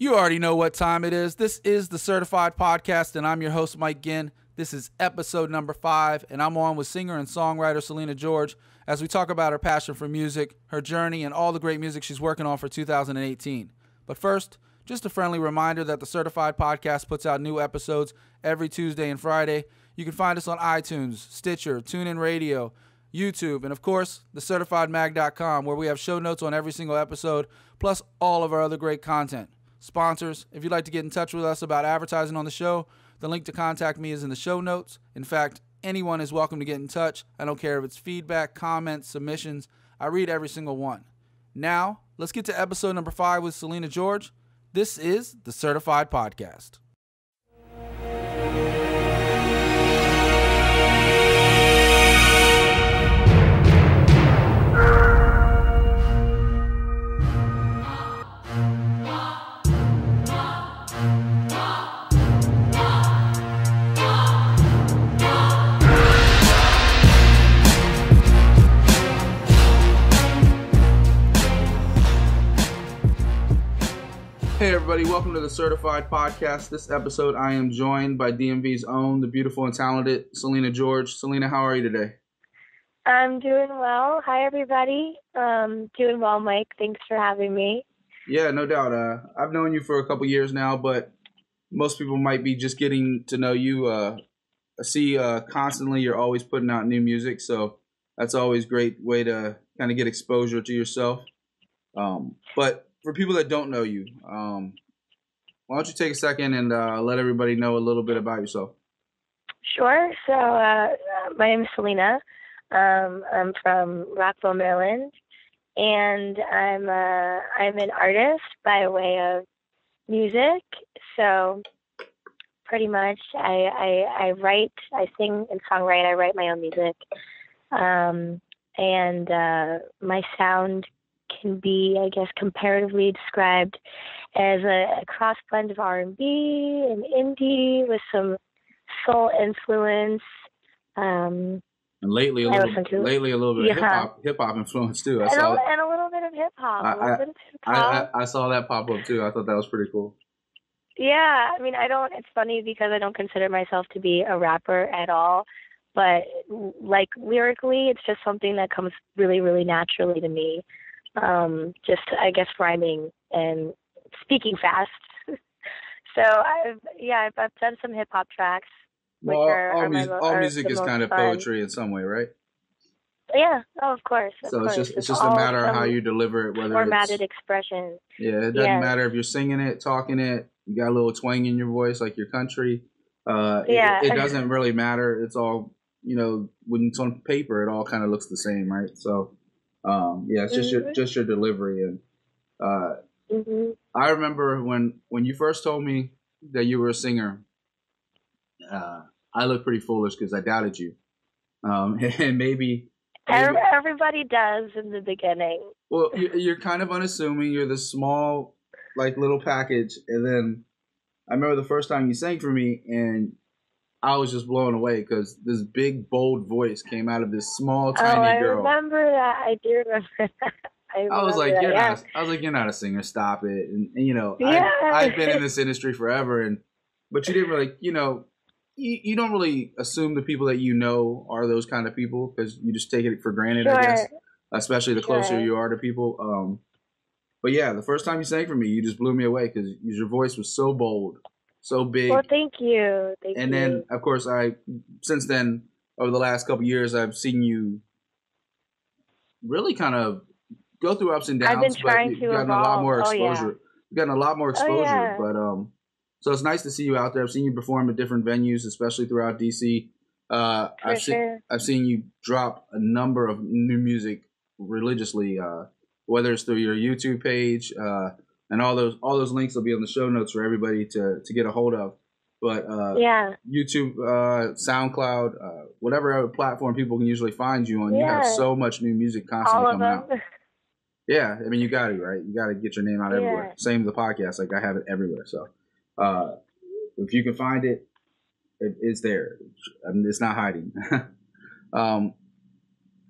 You already know what time it is. This is the Certified Podcast, and I'm your host, Mike Ginn. This is episode number five, and I'm on with singer and songwriter Selina George as we talk about her passion for music, her journey, and all the great music she's working on for 2018. But first, just a friendly reminder that the Certified Podcast puts out new episodes every Tuesday and Friday. You can find us on iTunes, Stitcher, TuneIn Radio, YouTube, and of course, thecertifiedmag.com, where we have show notes on every single episode, plus all of our other great content sponsors. If you'd like to get in touch with us about advertising on the show, the link to contact me is in the show notes. In fact, anyone is welcome to get in touch. I don't care if it's feedback, comments, submissions. I read every single one. Now, let's get to episode number five with Selina George. This is the Certified Podcast. Everybody, welcome to the Certified Podcast. This episode, I am joined by DMV's own, the beautiful and talented Selina George. Selina, how are you today? I'm doing well. Hi, everybody. Um, doing well, Mike. Thanks for having me. Yeah, no doubt. Uh, I've known you for a couple years now, but most people might be just getting to know you. Uh, I see uh, constantly you're always putting out new music, so that's always great way to kind of get exposure to yourself. Um, but for people that don't know you, um, why don't you take a second and uh, let everybody know a little bit about yourself? Sure. So, uh, my name is Selina. Um, I'm from Rockville, Maryland, and I'm uh, I'm an artist by way of music. So, pretty much, I, I I write, I sing and songwrite. I write my own music, um, and uh, my sound can be, I guess, comparatively described as a, a cross blend of R&B and indie with some soul influence. Um, and lately, a little, to, lately a little bit yeah. of hip hop, hip hop influence too. I and, saw a, and a little bit of hip hop. I, I, I, I, saw that pop up too. I thought that was pretty cool. Yeah, I mean, I don't. It's funny because I don't consider myself to be a rapper at all, but like lyrically, it's just something that comes really, really naturally to me um, just I guess rhyming and speaking fast. so I've yeah I've, I've done some hip hop tracks. Well, all, are, all, music, all music is kind of fun. poetry in some way, right? Yeah, oh, of course. Of so course. it's just it's, it's just a matter of how you deliver it, whether it's formatted expression. Yeah, it doesn't yeah. matter if you're singing it, talking it. You got a little twang in your voice, like your country. Uh, yeah, it, it doesn't really matter. It's all you know. When it's on paper, it all kind of looks the same, right? So um, yeah, it's just mm-hmm. your just your delivery and uh, mm-hmm. I remember when when you first told me that you were a singer. Uh, I looked pretty foolish because I doubted you, um, and maybe, maybe, everybody does in the beginning. Well, you're kind of unassuming. You're this small, like little package, and then I remember the first time you sang for me, and I was just blown away because this big, bold voice came out of this small, tiny oh, I girl. I remember that. I do remember that. I, I was like, that, "You're yeah. not." I was like, "You're not a singer. Stop it!" And, and you know, yeah. I, I've been in this industry forever, and but you didn't really, you know, you, you don't really assume the people that you know are those kind of people because you just take it for granted. Sure. I guess, especially the closer sure. you are to people. Um, but yeah, the first time you sang for me, you just blew me away because your voice was so bold so big. Well, thank you. Thank and you. then, of course, I since then over the last couple years, I've seen you really kind of go through ups and downs. I've been trying but you've gotten evolve. a lot more exposure. Oh, yeah. You've gotten a lot more exposure, oh, yeah. but um, so it's nice to see you out there. I've seen you perform at different venues, especially throughout DC. Uh, I've sure. seen I've seen you drop a number of new music religiously, uh, whether it's through your YouTube page, uh, and all those all those links will be on the show notes for everybody to to get a hold of. But uh, yeah, YouTube, uh, SoundCloud, uh, whatever other platform people can usually find you on, yeah. you have so much new music constantly all coming out. Yeah, I mean you got to right. You got to get your name out yeah. everywhere. Same with the podcast, like I have it everywhere. So uh, if you can find it, it it's there. I mean, it's not hiding. um,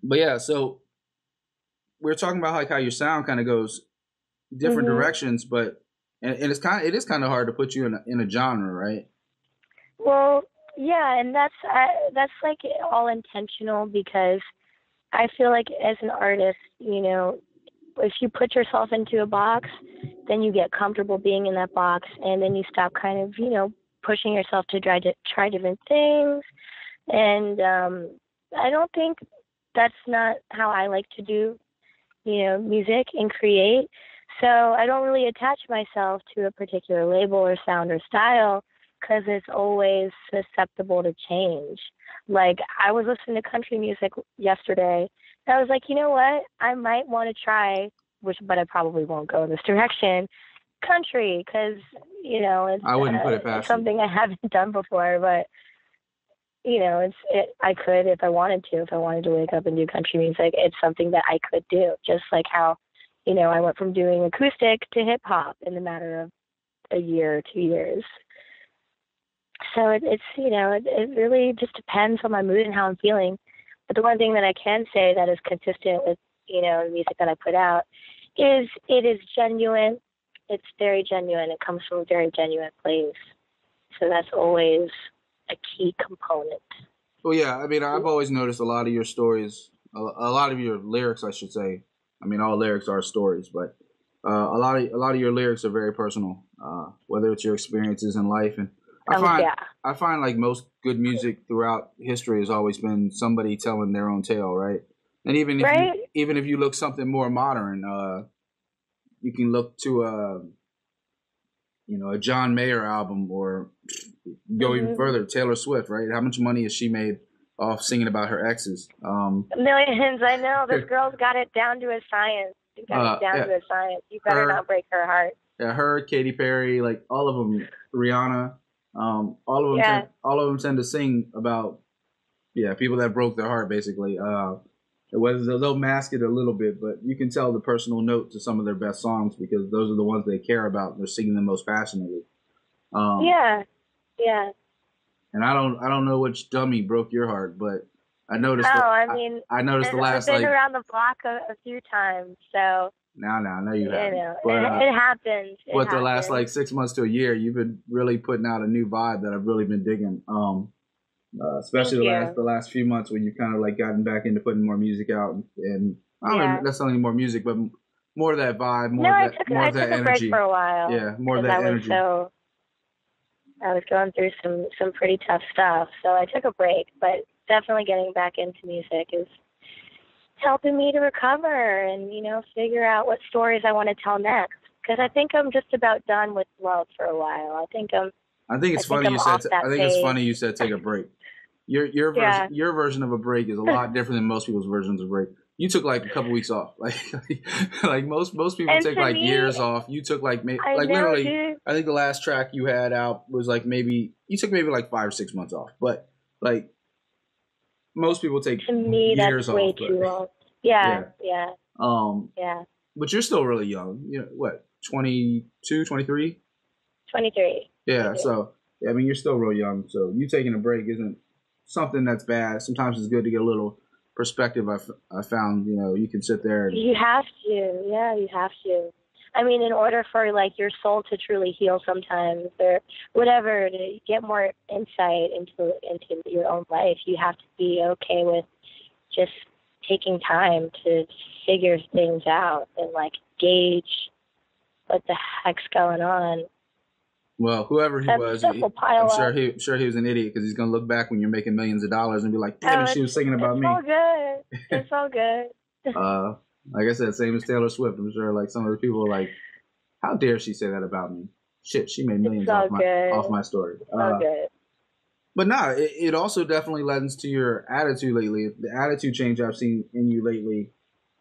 but yeah, so we are talking about like how your sound kind of goes different mm-hmm. directions, but and, and it's kind of it is kind of hard to put you in a, in a genre, right? Well, yeah, and that's uh, that's like all intentional because I feel like as an artist, you know, if you put yourself into a box, then you get comfortable being in that box, and then you stop kind of, you know, pushing yourself to try to try different things. And um, I don't think that's not how I like to do, you know, music and create. So I don't really attach myself to a particular label or sound or style because it's always susceptible to change. Like I was listening to country music yesterday, and I was like, you know what? I might want to try, which, but I probably won't go in this direction. Country, because you know it's, I wouldn't uh, put it past something I haven't done before, but you know, it's it. I could if I wanted to. If I wanted to wake up and do country music, it's something that I could do. Just like how, you know, I went from doing acoustic to hip hop in the matter of a year, or two years. So it, it's you know, it, it really just depends on my mood and how I'm feeling. But the one thing that I can say that is consistent with you know the music that I put out is it is genuine. It's very genuine. It comes from a very genuine place. So that's always a key component. Well, yeah. I mean, I've mm-hmm. always noticed a lot of your stories, a, a lot of your lyrics, I should say. I mean, all lyrics are stories, but uh, a lot of a lot of your lyrics are very personal. Uh, whether it's your experiences in life, and I Oh, find yeah. I find like most good music throughout history has always been somebody telling their own tale, right? And even if Right. you, even if you look something more modern, uh, you can look to a you know a John Mayer album or go even Mhm. further, Taylor Swift, right? How much money has she made off singing about her exes? Um, Millions, I know. This girl's got it down to a science. You got Uh, it down yeah. to a science. You better Her- not break her heart. yeah, her, Katy Perry, like all of them, Rihanna, um, all of them, Yeah. tend, all of them tend to sing about, yeah, people that broke their heart, basically. Uh, whether they'll, mask it a little bit, but you can tell the personal note to some of their best songs because those are the ones they care about. They're singing them most passionately. Um, yeah, yeah. And I don't, I don't know which dummy broke your heart, but I noticed. Oh, the, I mean, I, noticed the I've been like. around the block a, a few times, so Now, now, no, you you haven't. know, But, it, uh, it happens. It what the last like six months to a year, you've been really putting out a new vibe that I've really been digging. Um, uh, especially Thank the you. last the last few months when you've kind of like gotten back into putting more music out and, and I don't Yeah. know necessarily more music, but m- more of that vibe, more no, of that took more I of that took a energy. break for a while. Yeah, more of that I energy. so I was going through some some pretty tough stuff, so I took a break. But definitely getting back into music is helping me to recover and you know figure out what stories I want to tell next. Because I think I'm just about done with love for a while. I think I'm I think it's I think funny I'm you said. t- I think it's funny you said take a break. Your your version your version of a break is a lot different than most people's versions of break. You took like a couple weeks off, like like most most people And take like me, years off. You took like maybe like literally. dude. I think the last track you had out was like maybe you took maybe like five or six months off, but like most people take To me, years that's way off. but- too long. Yeah, yeah, Um, yeah. but you're still really young. You know what? 22, 23? Twenty three. Yeah. Yeah. So yeah, I mean, you're still real young. So you taking a break isn't something that's bad. Sometimes it's good to get a little perspective. I, f- I found you know you can sit there and You have to, yeah, you have to. I mean, in order for like your soul to truly heal, sometimes or whatever, to get more insight into into your own life, you have to be okay with just taking time to figure things out and like gauge what the heck's going on. Well, whoever he was, he- I'm sure he sure he was an idiot because he's gonna look back when you're making millions of dollars and be like, damn, Oh, she was singing about it's me. all good. It's all good. Uh, like I said, same as Taylor Swift. I'm sure like some of the people are like, how dare she say that about me? Shit, she made millions off my off my story. It's all Uh, good. but nah, it, it also definitely lends to your attitude lately. The attitude change I've seen in you lately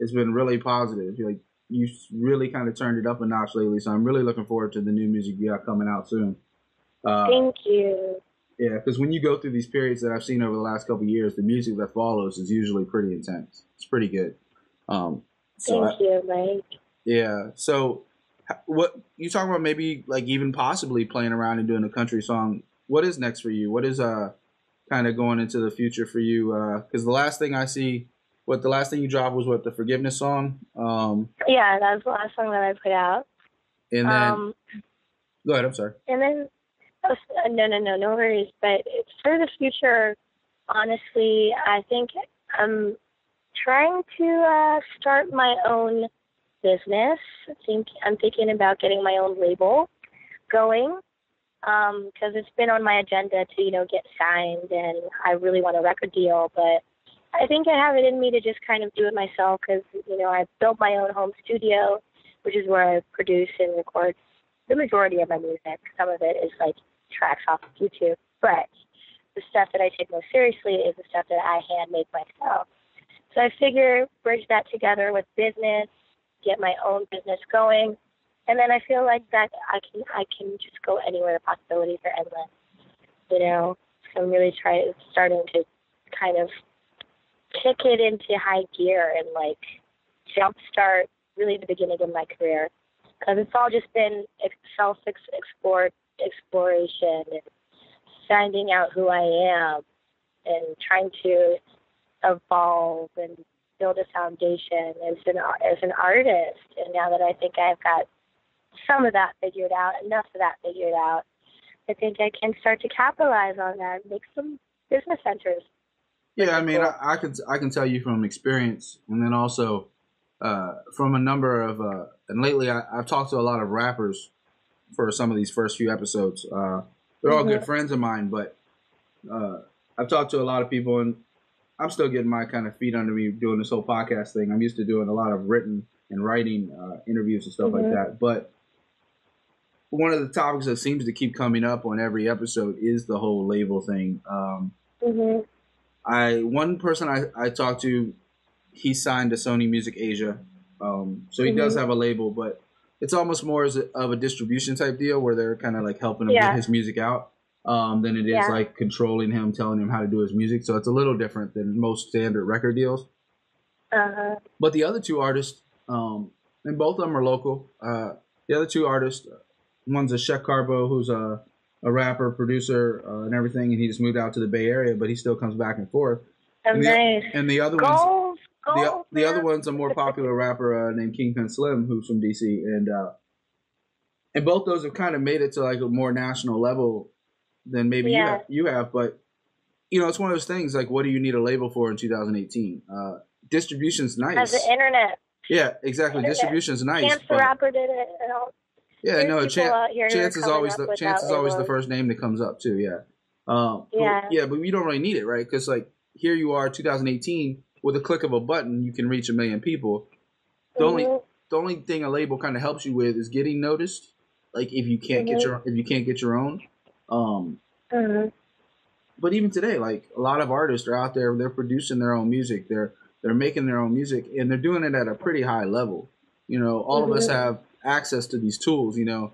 has been really positive. You're like you really kind of turned it up a notch lately. So I'm really looking forward to the new music you have coming out soon. Uh, Thank you. yeah, because when you go through these periods that I've seen over the last couple of years, the music that follows is usually pretty intense. It's pretty good. Um, so I- Thank you, Mike. yeah. So, what you talking about? Maybe like even possibly playing around and doing a country song. What is next for you? What is uh kind of going into the future for you? Because the last thing I see, what the last thing you dropped was what the forgiveness song. Um, Yeah, that was the last song that I put out. and then um, Go ahead. I'm sorry. And then, oh, no, no, no, no worries. But for the future, honestly, I think I'm trying to uh, start my own business. I think I'm thinking about getting my own label going because um, it's been on my agenda to you know get signed, and I really want a record deal, but I think I have it in me to just kind of do it myself because you know I built my own home studio, which is where I produce and record the majority of my music. Some of it is like tracks off of YouTube, but the stuff that I take most seriously is the stuff that I hand make myself. So I figure bridge that together with business, get my own business going, and then I feel like that I can I can just go anywhere. The possibilities are endless. You know, so I'm really trying starting to kind of kick it into high gear and like jumpstart really the beginning of my career because it's all just been self explore exploration and finding out who I am and trying to evolve and build a foundation as an as an artist. And now that I think I've got some of that figured out, enough of that figured out, I think I can start to capitalize on that and make some business ventures. Yeah, I mean, I, I can I can tell you from experience, and then also uh, from a number of uh, and lately I, have talked to a lot of rappers for some of these first few episodes. Uh, they're all mm-hmm. good friends of mine, but uh, I've talked to a lot of people, and I'm still getting my kind of feet under me doing this whole podcast thing. I'm used to doing a lot of written and writing uh, interviews and stuff mm-hmm. like that, but one of the topics that seems to keep coming up on every episode is the whole label thing. Um, mm-hmm. I one person I, I talked to, he signed to Sony Music Asia, um, so he mm-hmm. does have a label, but it's almost more as a, of a distribution type deal where they're kind of like helping him yeah. get his music out. Um, than it is yeah. like controlling him, telling him how to do his music. So it's a little different than most standard record deals. Uh-huh. But the other two artists, um, and both of them are local. Uh, the other two artists, one's a Sheck Carbo, who's a, a rapper, producer, uh, and everything, and he just moved out to the Bay Area, but he still comes back and forth. Oh, and, the, and the other one's the, the other one's a more popular rapper uh, named Kingpin Slim, who's from DC, and uh, and both those have kind of made it to like a more national level than maybe yeah. you have, you have. But you know, it's one of those things. Like, what do you need a label for in 2018? Uh, distribution's nice. As the internet. Yeah, exactly. Internet. Distribution's nice. Chance the Rapper did it. Yeah, no. Chance, chance is always the chance is always the first name that comes up too. Yeah. Um, yeah. But, yeah, but we don't really need it, right? Because like here you are, 2018, with a click of a button, you can reach a million people. The mm-hmm. only the only thing a label kind of helps you with is getting noticed. Like if you can't mm-hmm. get your if you can't get your own. Um, mm-hmm. But even today, like a lot of artists are out there, they're producing their own music. They're they're making their own music, and they're doing it at a pretty high level. You know, all of us mm-hmm. have access to these tools. You know,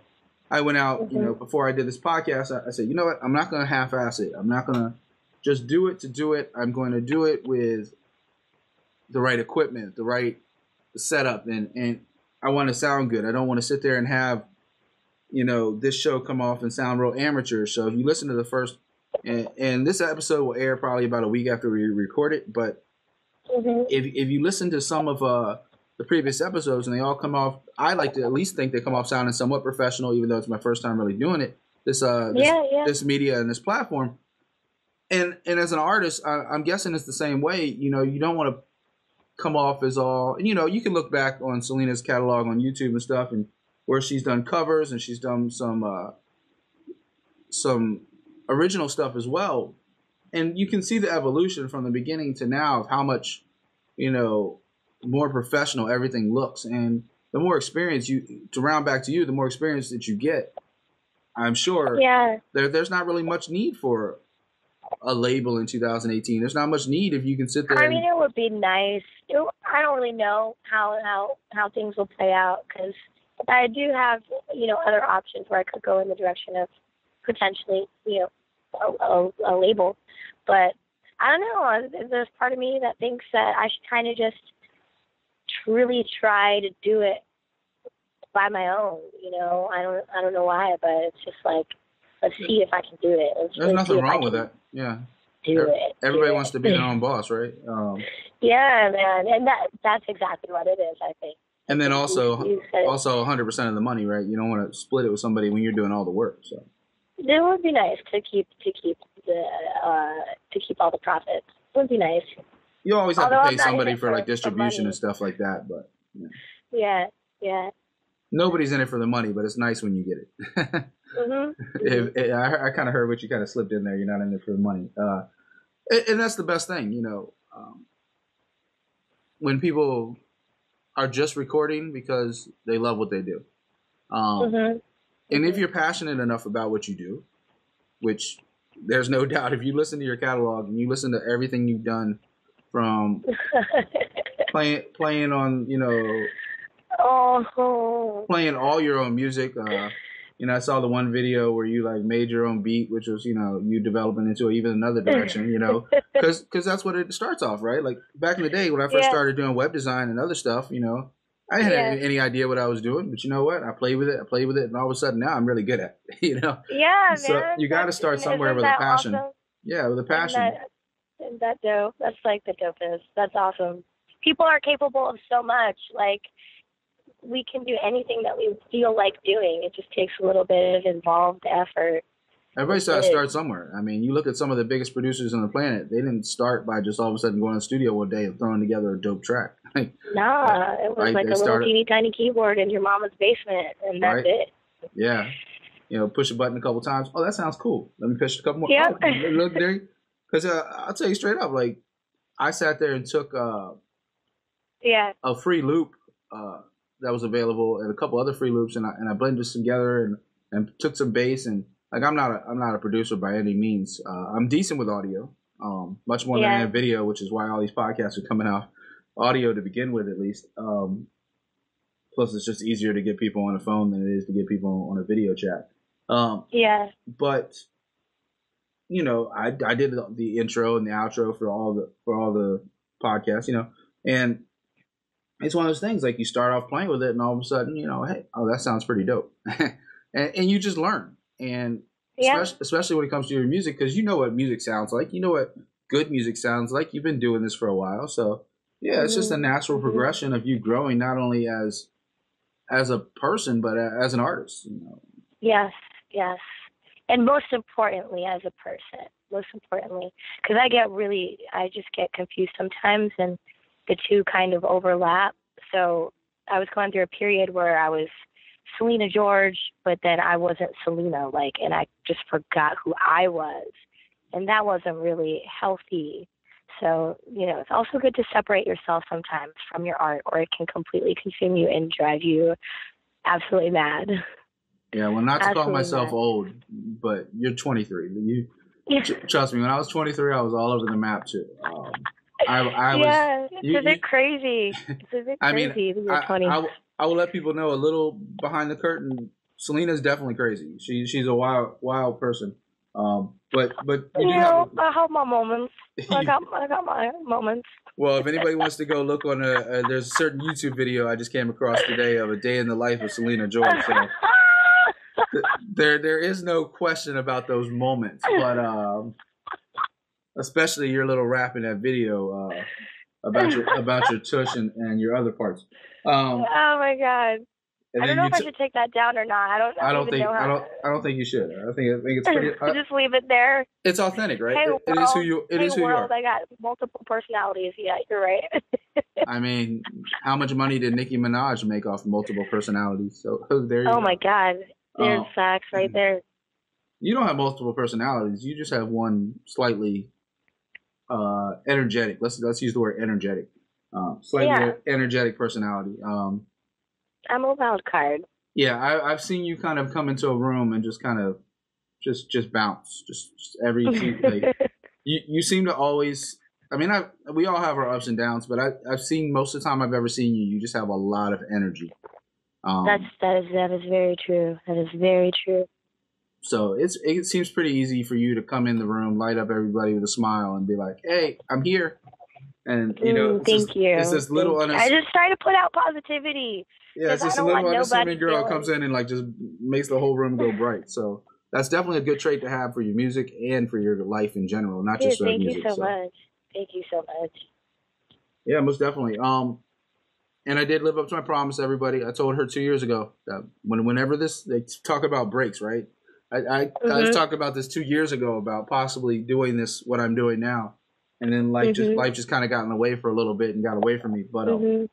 I went out, mm-hmm. you know, before I did this podcast, I, I said, you know what, I'm not going to half-ass it. I'm not going to just do it to do it. I'm going to do it with the right equipment, the right setup, and and I want to sound good. I don't want to sit there and have, you know, this show come off and sound real amateur. So if you listen to the first, and, and this episode will air probably about a week after we record it, but mm-hmm. if if you listen to some of uh the previous episodes and they all come off I like to at least think they come off sounding somewhat professional, even though it's my first time really doing it. This uh this, yeah, yeah. this media and this platform. And and as an artist, I, I'm guessing it's the same way. You know, you don't want to come off as all you know, you can look back on Selina's catalog on YouTube and stuff and where she's done covers and she's done some uh some original stuff as well. And you can see the evolution from the beginning to now of how much, you know, more professional everything looks. And the more experience you to round back to you, the more experience that you get, I'm sure yeah. there there's not really much need for a label in 2018. There's not much need if you can sit there. I mean, it would be nice. It, I don't really know how how how things will play out because I do have you know other options where I could go in the direction of potentially you know a, a, a label, but I don't know. There's part of me that thinks that I should kind of just really try to do it by my own. You know, I don't I don't know why, but it's just like let's see if I can do it. Let's There's nothing wrong with that. Yeah. Do it. Everybody do wants it. to be their own boss, right? Um, yeah, man, and that that's exactly what it is. I think. And then also, You also 100% of the money, right? You don't want to split it with somebody when you're doing all the work. So It would be nice to keep to keep the uh to keep all the profits. It would be nice. You always have Although to pay somebody for like distribution and stuff like that, but Yeah, yeah. nobody's in it for the money. But it's nice when you get it. Mhm. if, if- I, I kind of heard what you kind of slipped in there. You're not in it for the money, uh, and, and that's the best thing, you know. Um, when people are just recording because they love what they do, um, Mhm. and if you're passionate enough about what you do, which there's no doubt, if you listen to your catalog and you listen to everything you've done from playing playing on, you know, oh. playing all your own music. Uh, you know, I saw the one video where you like made your own beat, which was you know you developing into even another direction. You know, because because that's what it starts off, right? Like back in the day when I first Yeah. started doing web design and other stuff, you know, I didn't have any idea what I was doing, but you know what? I played with it, I played with it, and all of a sudden now I'm really good at it. You know, Yeah, So, man. you gotta start somewhere with a passion. awesome? yeah, with a passion. That, isn't that dope? That's like the dopest. That's awesome. People are capable of so much. Like we can do anything that we feel like doing. It just takes a little bit of involved effort. Everybody's got to start somewhere. I mean, you look at some of the biggest producers on the planet; they didn't start by just all of a sudden going to the studio one day and throwing together a dope track. Nah, it was Right, like they a little started- teeny tiny keyboard in your mama's basement, and that's Right. it. Yeah. You know, push a button a couple times. Oh, that sounds cool. Let me push a couple more. Yeah. Oh, look there. Because uh, I'll tell you straight up, like, I sat there and took uh, Yeah. a free loop uh, that was available and a couple other free loops, and I, and I blended this together and, and took some bass and like I'm not a I'm not a producer by any means. Uh, I'm decent with audio, um, much more Yeah. than I am video, which is why all these podcasts are coming out audio to begin with, at least. Um, plus, it's just easier to get people on a phone than it is to get people on a video chat. Um, Yeah. but you know, I I did the- intro and the outro for all the for all the podcasts, you know, and it's one of those things like you start off playing with it, and all of a sudden, you know, hey, oh, that sounds pretty dope, and, and you just learn, and Yeah. especially, especially when it comes to your music, because you know what music sounds like, you know what good music sounds like. You've been doing this for a while, so yeah, it's just a natural Mhm. progression of you growing not only as as a person but as an artist. You know, Yes, yes. And most importantly, as a person, most importantly, because I get really, I just get confused sometimes and the two kind of overlap. So I was going through a period where I was Selina George, but then I wasn't Selina, like, and I just forgot who I was. And that wasn't really healthy. So, you know, it's also good to separate yourself sometimes from your art, or it can completely consume you and drive you absolutely mad. Yeah, well, not to call myself not. old, but you're 23. You Yeah. tr- trust me. When I was 23, I was all over the map too. Um, I, I was. yeah, it's you- a bit you- crazy. It's a bit I mean, crazy. that you're I, 20. I, will- I will let people know a little behind the curtain. Selina's definitely crazy. She she's a wild wild person. Um, but but you you do know, have. I have my moments. I got, I got my moments. well, if anybody wants to go look on a, a there's a certain YouTube video I just came across today of a day in the life of Selina George. So there there is no question about those moments, but um, especially your little rap in that video uh, about your about your tush and, and your other parts. Um, oh my god! I don't know if I should take that down or not. I don't. I don't think I don't I don't think you should. I think I think it's pretty. uh, just leave it there. it's authentic, right? Hey, It- it is who you it hey is who you world, are. I got multiple personalities. Yeah, you're right. I mean, how much money did Nicki Minaj make off multiple personalities? So there you oh go. my god, there's Um, facts right there. you don't have multiple personalities. You just have one slightly uh, energetic. Let's let's use the word energetic. Um, slightly Yeah. energetic personality. Um, I'm a wild card. yeah, I, I've seen you kind of come into a room and just kind of just just bounce, just, just every like you you seem to always. I mean, I we all have our ups and downs, but I I've seen most of the time I've ever seen you, you just have a lot of energy. Um, That's that is that is very true. That is very true. So it's it seems pretty easy for you to come in the room, light up everybody with a smile, and be like, "Hey, I'm here," and you know, Mm, thank this, you. It's this little unass- I just try to put out positivity. yeah, it's just a little unassuming girl feeling- comes in and like just makes the whole room go bright. So that's definitely a good trait to have for your music and for your life in general, not Dude, just thank music. you so much. Thank you so much. Yeah, most definitely. Um, and I did live up to my promise. Everybody, I told her two years ago that when whenever this they talk about breaks, right? I I, mm-hmm. I talked about this two years ago about possibly doing this what I'm doing now, and then life mm-hmm. just life just kind of got in the way for a little bit and got away from me. But um, mm-hmm.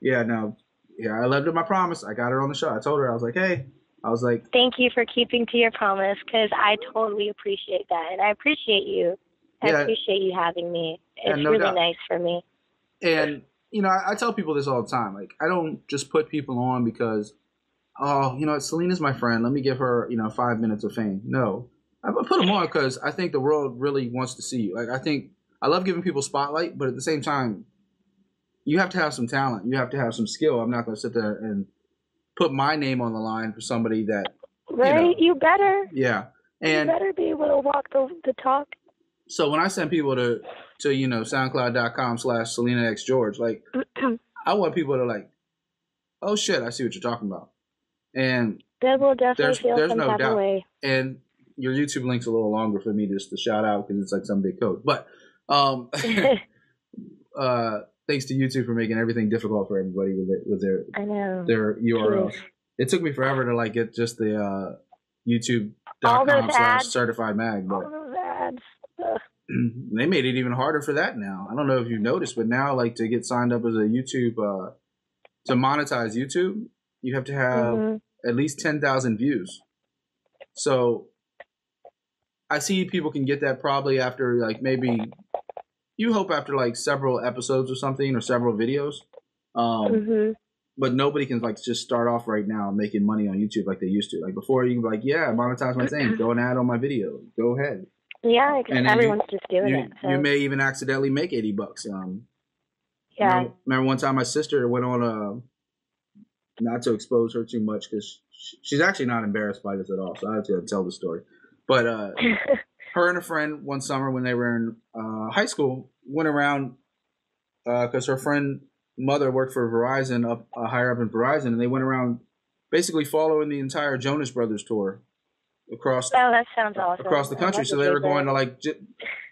yeah, no, yeah, I lived up my promise. I got her on the show. I told her I was like, hey, I was like, thank you for keeping to your promise because I totally appreciate that, and I appreciate you. I yeah, appreciate you having me. It's yeah, no really doubt. nice for me. And you know, I, I, tell people this all the time. Like, I don't just put people on because, oh, you know, Selina's my friend. Let me give her, you know, five minutes of fame. No, I put them on because I think the world really wants to see you. Like, I think I love giving people spotlight, but at the same time, you have to have some talent. You have to have some skill. I'm not going to sit there and put my name on the line for somebody that. Right. You, know, you better. Yeah. And you better be able to walk the, the talk. So when I send people to to you know SoundCloud.com slash Selina X George, like I want people to like, oh shit, I see what you're talking about, and that will definitely there's, feel there's some no doubt. Way. And your YouTube link's a little longer for me just to shout out because it's like some big code, but um, uh, thanks to YouTube for making everything difficult for everybody with it with their I know. their URLs. It took me forever to like get just the uh, YouTube.com slash certified mag, but they made it even harder for that now. I don't know if you've noticed, but now like to get signed up as a YouTube uh, to monetize YouTube, you have to have mm-hmm. at least ten thousand views. So I see people can get that probably after like maybe you hope after like several episodes or something or several videos. Um, mm-hmm. But nobody can like just start off right now making money on YouTube like they used to. Like before, you can be like, yeah, monetize my thing, go an ad on my video, go ahead. Yeah, because everyone's you, just doing you, it. So. You may even accidentally make eighty bucks. Um, yeah. Remember, remember, one time my sister went on a, not to expose her too much because she's actually not embarrassed by this at all. So I have to tell the story. But uh, her and a friend one summer when they were in uh, high school went around because uh, her friend mother worked for Verizon up uh, higher up in Verizon, and they went around basically following the entire Jonas Brothers tour across. Oh, that sounds awesome. Across the country, so they were going to like.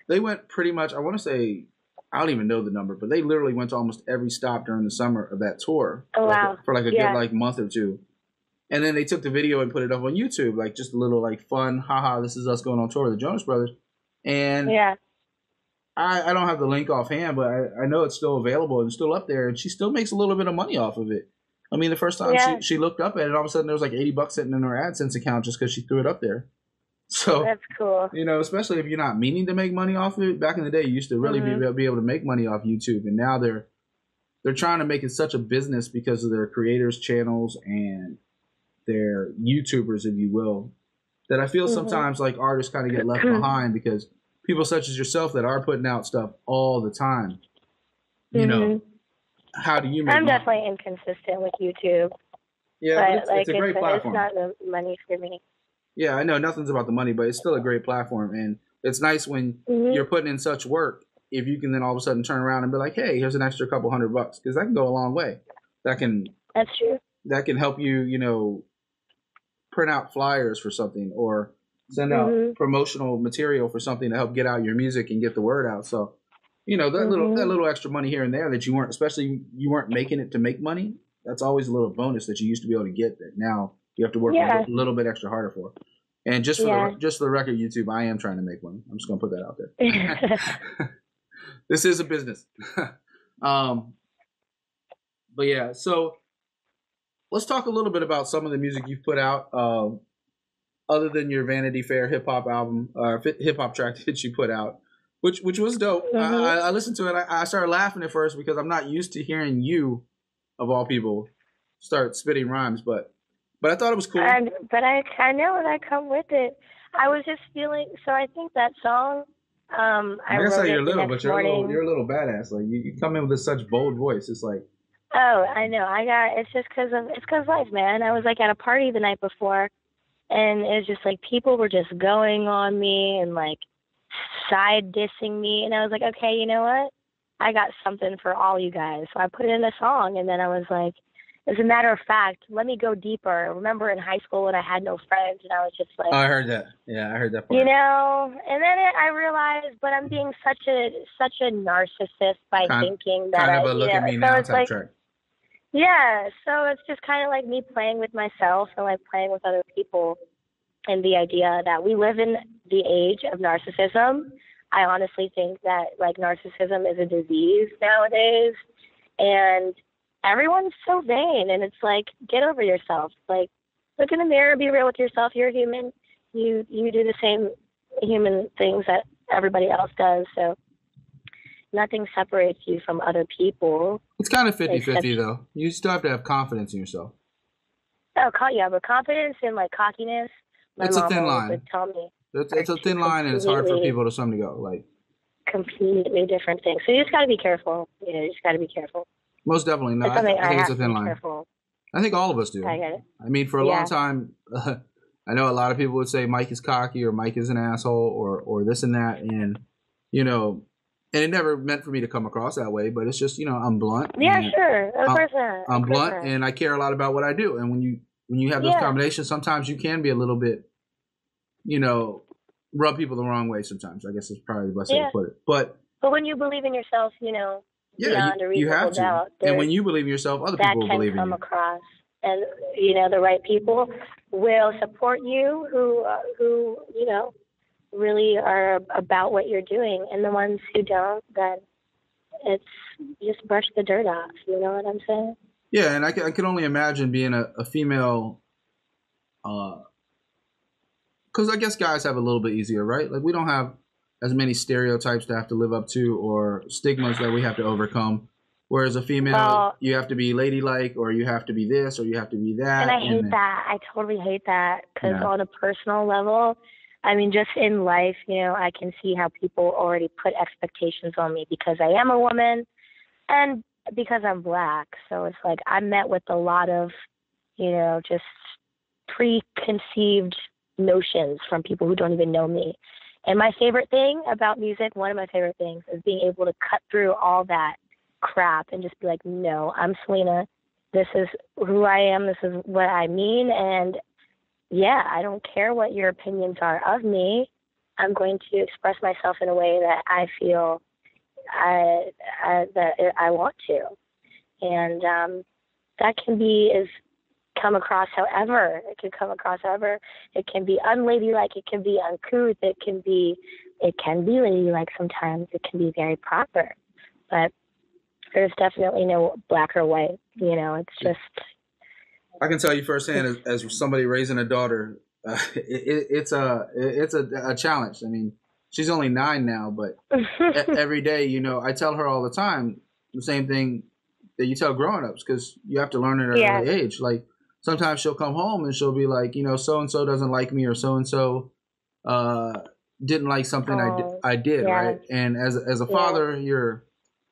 They went pretty much. I want to say I don't even know the number, but they literally went to almost every stop during the summer of that tour. Oh wow! For like a yeah. good like month or two, and then they took the video and put it up on YouTube, like just a little like fun, haha, this is us going on tour with the Jonas Brothers. And yeah, I, I don't have the link offhand, but I, I know it's still available and still up there, and she still makes a little bit of money off of it. I mean, the first time yeah. she, she looked up at it, all of a sudden there was like 80 bucks sitting in her AdSense account just because she threw it up there. So that's cool. You know, especially if you're not meaning to make money off of it. Back in the day, you used to really mm-hmm. be, be able to make money off YouTube, and now they're they're trying to make it such a business because of their creators' channels and their YouTubers, if you will, that I feel mm-hmm. sometimes like artists kind of get left behind because people such as yourself that are putting out stuff all the time. You mm-hmm. know, how do you make? I'm money? definitely inconsistent with YouTube. Yeah, but it's, like, it's a great it's, platform. It's not the money for me. Yeah, I know nothing's about the money, but it's still a great platform, and it's nice when mm-hmm. you're putting in such work. If you can then all of a sudden turn around and be like, "Hey, here's an extra couple hundred bucks," because that can go a long way. That can. That's true. That can help you, you know, print out flyers for something or send out mm-hmm. promotional material for something to help get out your music and get the word out. So, you know, that mm-hmm. little that mm-hmm. little extra money here and there that you weren't, especially you weren't making it to make money. That's always a little bonus that you used to be able to get that now you have to work yeah. a little bit extra harder for. And just for yeah. the just for the record, YouTube, I am trying to make money. I'm just gonna put that out there. this is a business. um, but yeah, so let's talk a little bit about some of the music you've put out, uh, other than your Vanity Fair hip hop album, uh, hip hop track that you put out, which which was dope. Mm-hmm. I, I, listened to it. I, I, started laughing at first because I'm not used to hearing you, of all people, start spitting rhymes. But but I thought it was cool. And, but I I know and I come with it. I was just feeling so. I think that song. Um, I, I guess wrote you're little, but you're morning. a little, you're a little badass. Like you, you come in with such bold voice. It's like Oh, I know. I got it's just because of it's because life, man. I was like at a party the night before, and it was just like people were just going on me and like side dissing me, and I was like, okay, you know what? I got something for all you guys. So I put it in a song, and then I was like, as a matter of fact, let me go deeper. Remember in high school when I had no friends, and I was just like, oh, I heard that. Yeah, I heard that. Part. You know, and then it, I realized, but I'm being such a such a narcissist by kind, thinking that kind of I, a look know, at me so now type like, track Yeah, so it's just kind of like me playing with myself and like playing with other people, and the idea that we live in the age of narcissism. I honestly think that like narcissism is a disease nowadays, and everyone's so vain, and it's like get over yourself. Like look in the mirror, be real with yourself. You're human. You you do the same human things that everybody else does. So nothing separates you from other people. It's kind of 50 50, though. You still have to have confidence in yourself. Oh, yeah, but confidence and like cockiness. it's a thin line. tell me. It's, it's a thin line, and it's hard for people to some to go. Like completely different things. So you just got to be careful. You know, you just got to be careful. Most definitely. No, I, I, think I it's a thin line. Careful. I think all of us do. I get it. I mean, for a yeah. long time, uh, I know a lot of people would say Mike is cocky or Mike is an asshole or or this and that, and you know, and it never meant for me to come across that way, but it's just you know I'm blunt. Yeah, sure, of I'm, course not. I'm blunt, and I care a lot about what I do. And when you when you have those yeah. combinations, sometimes you can be a little bit, you know, rub people the wrong way. Sometimes I guess is probably the best yeah. way to put it. But but when you believe in yourself, you know, yeah, you, you, have to. Doubt, and when you believe in yourself, other people will believe in you. That can come across, and you know the right people will support you. Who uh, who you know really are about what you're doing, and the ones who don't, then it's just brush the dirt off. You know what I'm saying? Yeah, and I can, I can only imagine being a, a female, because I guess guys have a little bit easier, right? Like we don't have as many stereotypes to have to live up to or stigmas that we have to overcome. Whereas a female, well, you have to be ladylike, or you have to be this, or you have to be that. And I hate and, that. I totally hate that because yeah. on a personal level, I mean, just in life, you know, I can see how people already put expectations on me because I am a woman and because I'm black. So it's like I'm met with a lot of, you know, just preconceived notions from people who don't even know me. And my favorite thing about music, one of my favorite things, is being able to cut through all that crap and just be like, no, I'm Selina. This is who I am. This is what I mean. And yeah, I don't care what your opinions are of me. I'm going to express myself in a way that I feel I, I that I want to, and um, that can be is come across however it can come across however it can be unladylike, it can be uncouth, it can be it can be ladylike sometimes. It can be very proper, but there's definitely no black or white. You know, it's just I can tell you firsthand, as, as somebody raising a daughter, uh, it, it's a it's a, a, challenge. I mean, she's only nine now, but every day, you know, I tell her all the time the same thing that you tell grown ups because you have to learn it at an yeah. early age. Like sometimes she'll come home and she'll be like, you know, so and so doesn't like me, or so and so didn't like something oh, I, did, I did, yeah. right? And as as a father, yeah. you're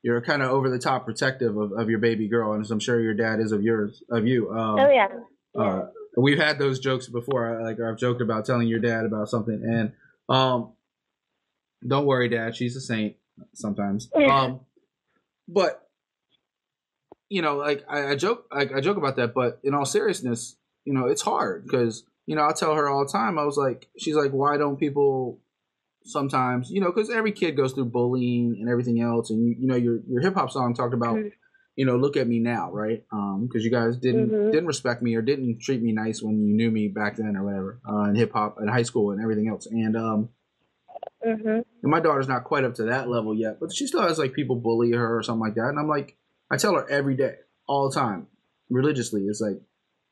you're kind of over the top protective of, of your baby girl, and I'm sure your dad is of yours of you. Um, oh yeah. yeah. Uh, we've had those jokes before. Like I've joked about telling your dad about something, and um, don't worry, Dad, she's a saint sometimes. um, but you know, like I, I joke, I, I joke about that, but in all seriousness, you know, it's hard because you know I tell her all the time. I was like, she's like, why don't people sometimes, you know, because every kid goes through bullying and everything else, and you, you know, your your hip hop song talked about, mm-hmm. you know, look at me now, right? Um, because you guys didn't mm-hmm. didn't respect me or didn't treat me nice when you knew me back then or whatever, uh, in hip hop in high school and everything else, and um. Mm-hmm. And my daughter's not quite up to that level yet, but she still has like people bully her or something like that. And I'm like, I tell her every day, all the time, religiously, it's like,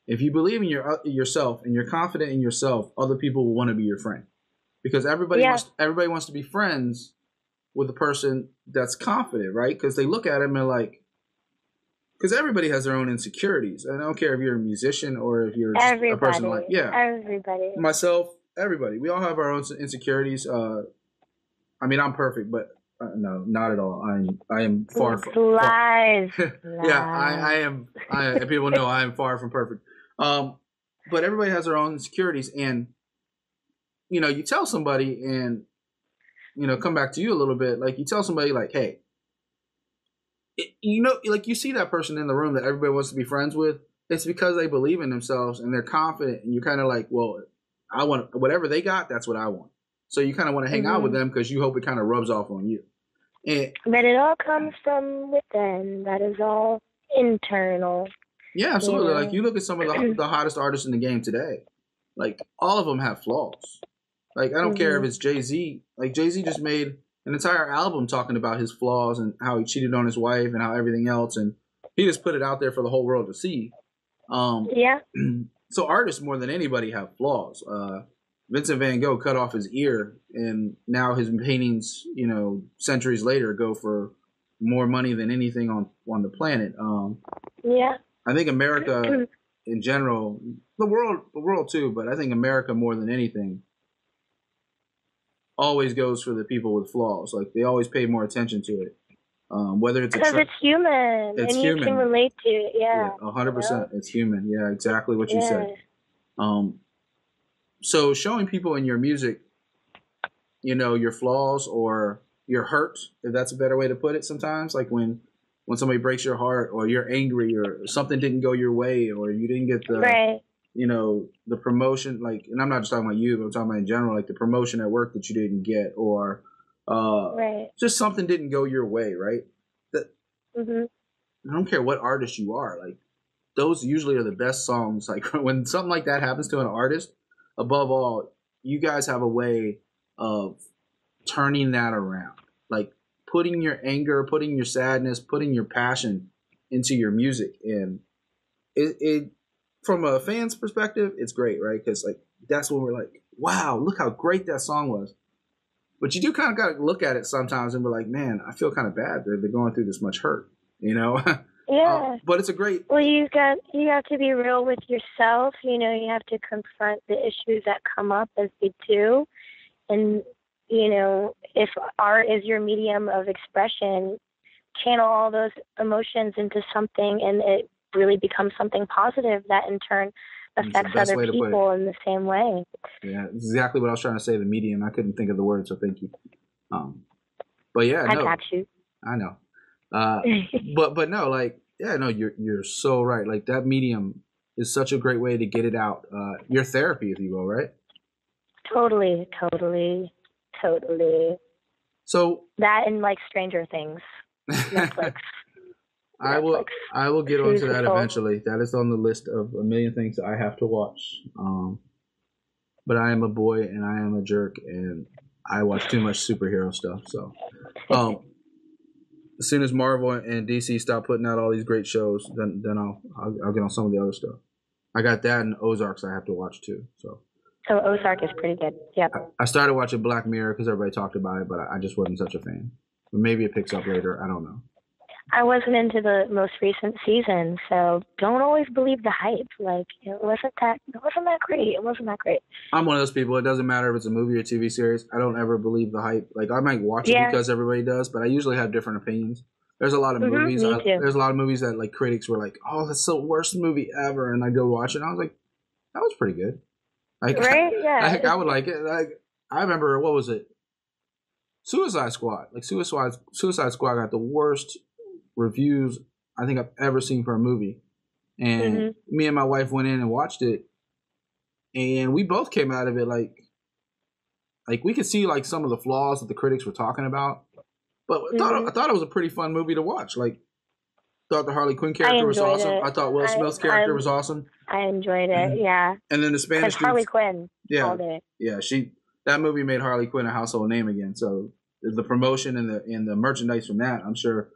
if you believe in your uh, yourself and you're confident in yourself, other people will want to be your friend because everybody yeah. wants everybody wants to be friends with a person that's confident, right? Because they look at him and like, because everybody has their own insecurities. And I don't care if you're a musician or if you're everybody. a person like yeah, everybody, myself, everybody. We all have our own insecurities. Uh, I mean, I'm perfect, but uh, no, not at all. I'm I am far from lies. yeah, I, I am. I people know I am far from perfect. Um, but everybody has their own insecurities, and you know, you tell somebody and you know, come back to you a little bit. Like you tell somebody like, hey, it, you know, like you see that person in the room that everybody wants to be friends with. It's because they believe in themselves and they're confident, and you're kind of like, well, I want whatever they got. That's what I want. So you kind of want to hang mm-hmm. out with mm-hmm. them because you hope it kind of rubs off on you. And but it all comes from within. That is all internal. Yeah, absolutely. Like you look at some of the, the hottest artists in the game today, like all of them have flaws. Like I don't care if Mhm. it's Jay Z. Like Jay Z just made an entire album talking about his flaws and how he cheated on his wife and how everything else, and he just put it out there for the whole world to see. Um, Yeah. so artists more than anybody have flaws. Uh, Vincent Van Gogh cut off his ear, and now his paintings, you know, centuries later, go for more money than anything on on the planet. Um, Yeah. I think America in general, the world, the world too, but I think America more than anything always goes for the people with flaws. Like they always pay more attention to it. Um, whether it's Because it's human, It's and you can relate to it. Yeah. a hundred percent, it's human. Yeah, exactly what you yeah. said. Um, so showing people in your music, you know, your flaws or your hurt, if that's a better way to put it. Sometimes, like when when somebody breaks your heart, or you're angry, or something didn't go your way, or you didn't get the Right. you know, the promotion, like, and I'm not just talking about you, but I'm talking about in general, like the promotion at work that you didn't get, or uh, Right. just something didn't go your way, right? Mhm. I don't care what artist you are, like, those usually are the best songs. Like, when something like that happens to an artist, above all, you guys have a way of turning that around. Like, putting your anger, putting your sadness, putting your passion into your music. And it, it from a fan's perspective, it's great, right? Because, like, that's when we're like, wow, look how great that song was. But you do kind of got to look at it sometimes and be like, man, I feel kind of bad. They're, they're going through this much hurt, you know? Yeah. Uh, but it's a great, Well, you got you have to be real with yourself. You know, you have to confront the issues that come up as they do, and you know, if art is your medium of expression, channel all those emotions into something, and it really becomes something positive that in turn affects other way to put it. people in the same way. yeah, exactly what I was trying to say. The medium. I couldn't think of the word, so thank you. Um, but yeah, I no, got you. I know. Uh, but but no, like yeah, no, you're you're so right. Like that medium is such a great way to get it out. Uh, your therapy, if you will, right? totally, totally, totally. So That and like Stranger Things, Netflix. I will I will get onto that eventually. That is on the list of a million things I have to watch. Um, but I am a boy and I am a jerk and I watch too much superhero stuff. So, um, as soon as Marvel and DC stop putting out all these great shows, then then I'll I'll, I'll get on some of the other stuff. I got that and Ozarks I have to watch too. So Oh, Ozark is pretty good. Yep. I started watching Black Mirror because everybody talked about it, but I I just wasn't such a fan. But maybe it picks up later. I don't know. I wasn't into the most recent season, so don't always believe the hype. Like it wasn't that it wasn't that great. It wasn't that great. I'm one of those people. It doesn't matter if it's a movie or TV series. I don't ever believe the hype. Like I might watch it because everybody does, but I usually have different opinions. There's a lot of Mhm, movies. I, there's a lot of movies that like critics were like, "Oh, that's the worst movie ever," and I go watch it. and I was like, "That was pretty good." Like, Right? Yeah. I, I would like it. Like I remember what was it? Suicide Squad. Like Suicide Suicide Squad got the worst reviews I think I've ever seen for a movie. And Mhm. me and my wife went in and watched it, and we both came out of it like, like we could see like some of the flaws that the critics were talking about, but I thought Mhm. I thought it was a pretty fun movie to watch. Like, thought the Harley Quinn character was awesome. it. I thought Will I- Smith's character I'm- was awesome, I enjoyed it. Yeah. and then the Because Spanish Harley Quinn yeah, it. yeah, she that movie made Harley Quinn a household name again. So the promotion and the and the merchandise from that, I'm sure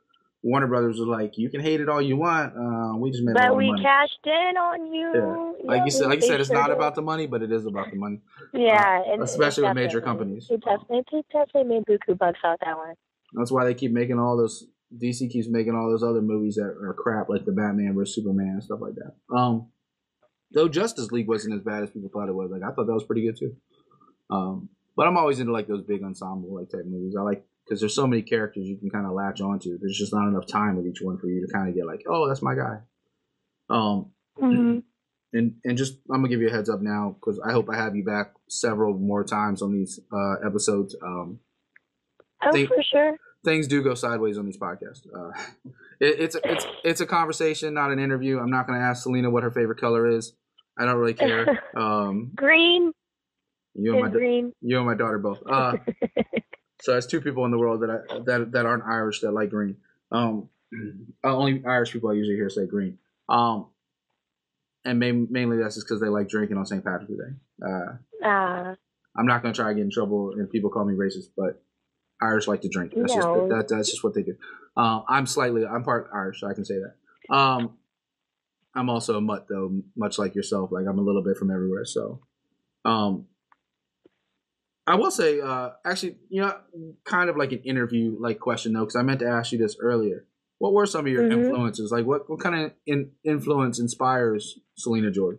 Warner Brothers was like, you can hate it all you want. Uh, we just made a lot But we money. cashed in on you. Yeah. Like you said, like you said, it's not about the money, but it is about the money, Yeah, and especially with major companies. It definitely, it definitely made buku bucks out that one. That's why they keep making all those. DC keeps making all those other movies that are crap, like the Batman vs Superman and stuff like that. Um, though Justice League wasn't as bad as people thought it was. Like I thought that was pretty good too. Um, but I'm always into like those big ensemble like type movies. I like because there's so many characters you can kind of latch onto. There's just not enough time with each one for you to kind of get like, oh, that's my guy. Um, hmm and and just I'm gonna give you a heads up now because I hope I have you back several more times on these uh, episodes. Um, Oh, for sure. things do go sideways on these podcasts. Uh, it, it's it's it's a conversation, not an interview. I'm not gonna ask Selina what her favorite color is. I don't really care. Um, Green you and my da- you and my daughter both. Uh, so that's two people in the world that I that that aren't Irish that like green. Um, uh, only Irish people I usually hear say green. Um, and main, mainly that's just because they like drinking on St. Patrick's Day. Uh, uh, I'm not gonna try to get in trouble and people call me racist, but Irish like to drink. That's no. just that, that's just what they do. Um, I'm slightly I'm part Irish, so I can say that. Um, I'm also a mutt though, much like yourself. Like I'm a little bit from everywhere. So, um, I will say, uh, actually, you know, kind of like an interview like question though, because I meant to ask you this earlier. What were some of your mm-hmm. influences? Like, what what kind of in, influence inspires Selina George?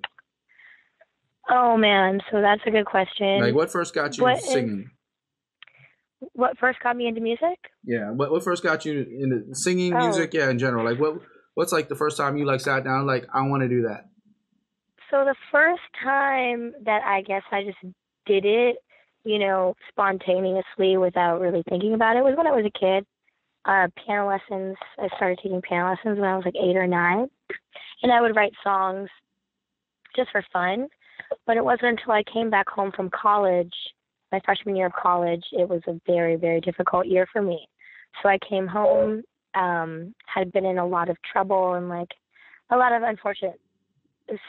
Oh man, so that's a good question. Like, what first got you what singing? what first got me into music? Yeah, what what first got you into singing, oh. music? Yeah, in general. Like, what what's like the first time you like sat down like I want to do that? So the first time that I guess I just did it, you know, spontaneously without really thinking about it was when I was a kid uh, piano lessons. I started taking piano lessons when I was like eight or nine, and I would write songs just for fun. But it wasn't until I came back home from college, my freshman year of college, it was a very, very difficult year for me. So I came home, um, had been in a lot of trouble and like a lot of unfortunate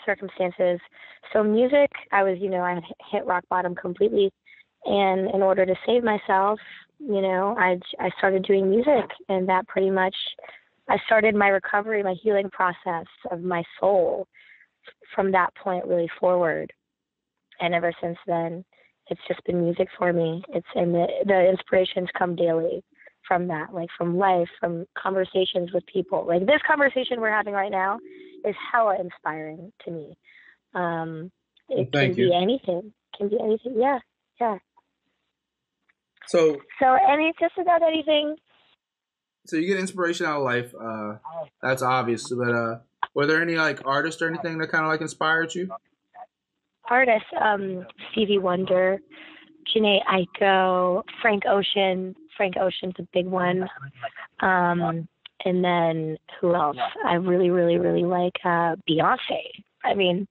circumstances. So music, I was, you know, I had hit rock bottom completely. And in order to save myself, you know, I I started doing music, and that pretty much I started my recovery, my healing process of my soul from that point really forward. And ever since then, it's just been music for me. It's and the the inspirations come daily from that, like from life, from conversations with people. Like this conversation we're having right now is hella inspiring to me. Um, it well, can you. be anything. It can be anything. Yeah, yeah. So so any just about anything. So you get inspiration out of life. Uh, that's obvious. But uh, were there any like artists or anything that kind of like inspired you? Artists, um, Stevie Wonder, Jhené Aiko, Frank Ocean. Frank Ocean's a big one. Um, and then who else? I really, really, really like uh, Beyonce. I mean,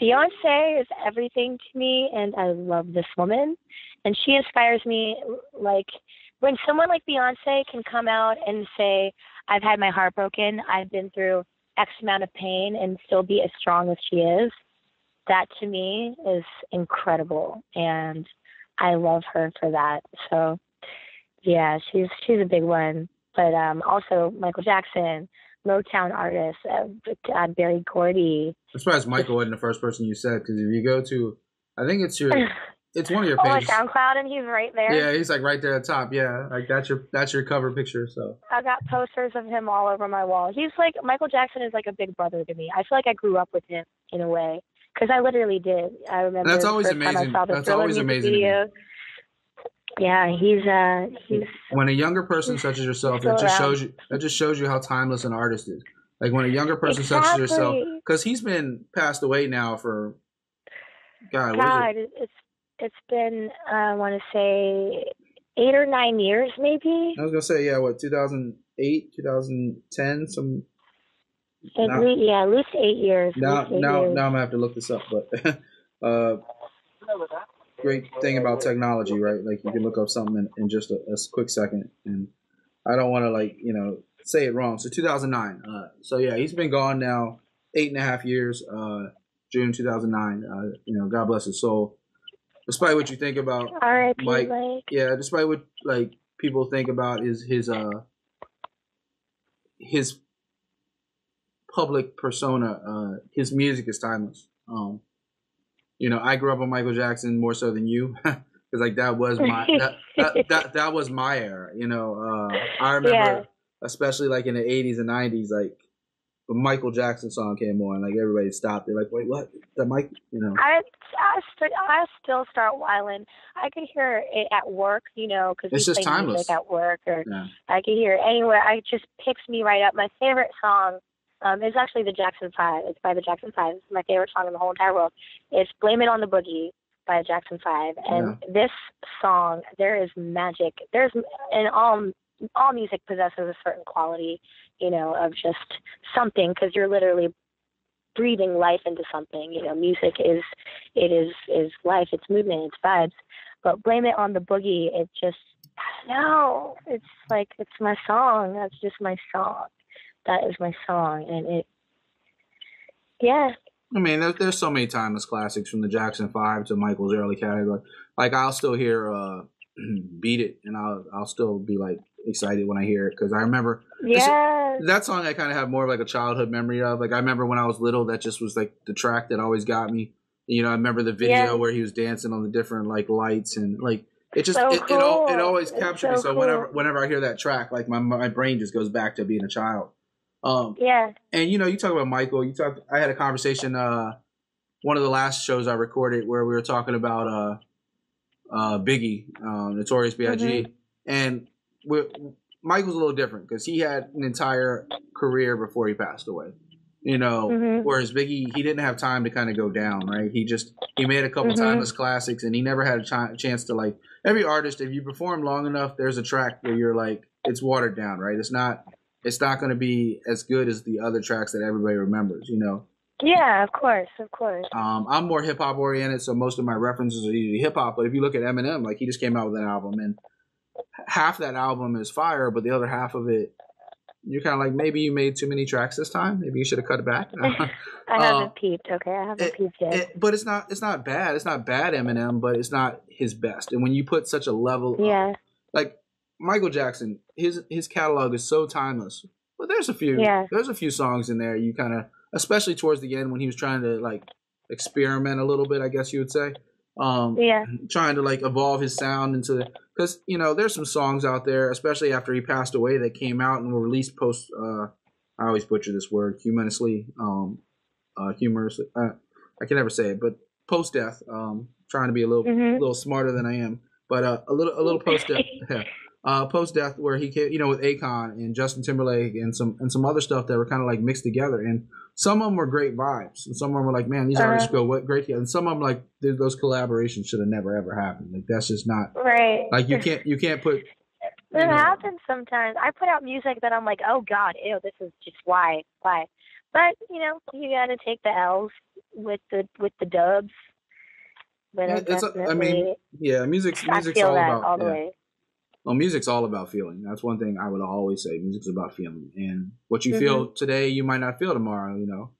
Beyonce is everything to me, and I love this woman and she inspires me like when someone like Beyonce can come out and say, I've had my heart broken, I've been through X amount of pain and still be as strong as she is, that to me is incredible. And I love her for that. So yeah, she's she's a big one. But um also Michael Jackson, Motown artists, uh, uh, Berry Gordy. I'm surprised Michael wasn't the first person you said because if you go to, I think it's your It's one of your oh, pages. Oh, SoundCloud, and he's right there. Yeah, he's like right there at the top. Yeah, like that's your that's your cover picture. So I got posters of him all over my wall. He's like Michael Jackson is like a big brother to me. I feel like I grew up with him in a way because I literally did. I remember that's always amazing. That's always amazing. Video. Yeah, he's uh he's when a younger person such as yourself, that just shows you that just shows you how timeless an artist is. Like when a younger person exactly. such as yourself, because he's been passed away now for God, God, it? it's it's been I want to say eight or nine years, maybe. I was gonna say yeah, what 2008, 2010, some. At now, least, yeah, at least eight years. Now, eight now, years. now I'm gonna have to look this up, but uh, great thing about technology, right? Like you can look up something in, in just a, a, quick second, and I don't want to like you know say it wrong. So 2009. Uh, so yeah, he's been gone now eight and a half years. Uh, June 2009. Uh, you know, God bless his soul despite what you think about Mike, yeah, despite what like people think about is his uh his public persona, uh his music is timeless. Um you know, I grew up on Michael Jackson more so than you because like that was my that, that, that, that was my era, you know. Uh I remember yeah. especially like in the 80s and 90s like the Michael Jackson song came on, like everybody stopped. They're like, "Wait, what? The Mike?" You know. I I, st- I still start whiling. I could hear it at work, you know, because we play timeless. music at work, or yeah. I could hear it anywhere. I just picks me right up. My favorite song um, is actually the Jackson Five. It's by the Jackson Five. It's my favorite song in the whole entire world. It's "Blame It on the Boogie" by Jackson Five, and yeah. this song, there is magic. There's and all all music possesses a certain quality, you know, of just something because you're literally breathing life into something. You know, music is it is is life, it's movement, it's vibes. But blame it on the boogie. It just no, it's like it's my song. That's just my song. That is my song, and it. Yeah, I mean, there's there's so many timeless classics from the Jackson Five to Michael's early category. Like I'll still hear uh, "Beat It," and I'll I'll still be like excited when I hear it because I remember Yeah. that song. I kind of have more of like a childhood memory of. Like I remember when I was little, that just was like the track that always got me. You know, I remember the video Yeah. where he was dancing on the different like lights and like it just So it, it, al- it always It's captured me. so So whenever whenever I hear that track, like my my brain just goes back to being a child. Um, Yeah. and you know, you talk about Michael. You talk. I had a conversation. Uh, one of the last shows I recorded where we were talking about uh, uh, Biggie, um, Notorious B.I.G. Mhm. And we Michael's a little different because he had an entire career before he passed away. You know, Mhm. whereas Biggie, he didn't have time to kind of go down, right? He just he made a couple Mhm. timeless classics, and he never had a chi- chance to like. Every artist, if you perform long enough, there's a track where you're like, it's watered down, right? It's not. It's not going to be as good as the other tracks that everybody remembers, you know. Yeah, of course, of course. Um, I'm more hip hop oriented, so most of my references are usually hip hop. But if you look at Eminem, like he just came out with an album, and half that album is fire, but the other half of it, you're kind of like maybe you made too many tracks this time. Maybe you should have cut it back. I Uh, haven't peeped. Okay, I haven't it- peeped yet. It- but it's not it's not bad. It's not bad Eminem, but it's not his best. And when you put such a level, of- yeah. like Michael Jackson, his his catalog is so timeless. But there's a few Yeah. there's a few songs in there you kind of, especially towards the end when he was trying to like experiment a little bit, I guess you would say. Um, Yeah. trying to like evolve his sound into because you know there's some songs out there, especially after he passed away, that came out and were released post. Uh, I always butcher this word, humorously, um, uh, humorous. Uh, I can never say it, but post death. Um, trying to be a little Mhm. little smarter than I am, but uh, a little a little post death. Uh, post death, where he came, you know, with Akon and Justin Timberlake and some and some other stuff that were kind of like mixed together, and some of them were great vibes, and some of them were like, man, these Uh-huh. artists go what great together, and some of them like those collaborations should have never ever happened. Like that's just not Right. like you can't you can't put It know. happens sometimes. I put out music that I'm like, oh God, ew, this is just why, why. But you know, you got to take the L's with the with the dubs. But Yeah, I it's a- I mean, yeah, music's music's all about all the yeah. way. Well, music's all about feeling. That's one thing I would always say. Music's about feeling, and what you Mm-hmm. feel today, you might not feel tomorrow. You know,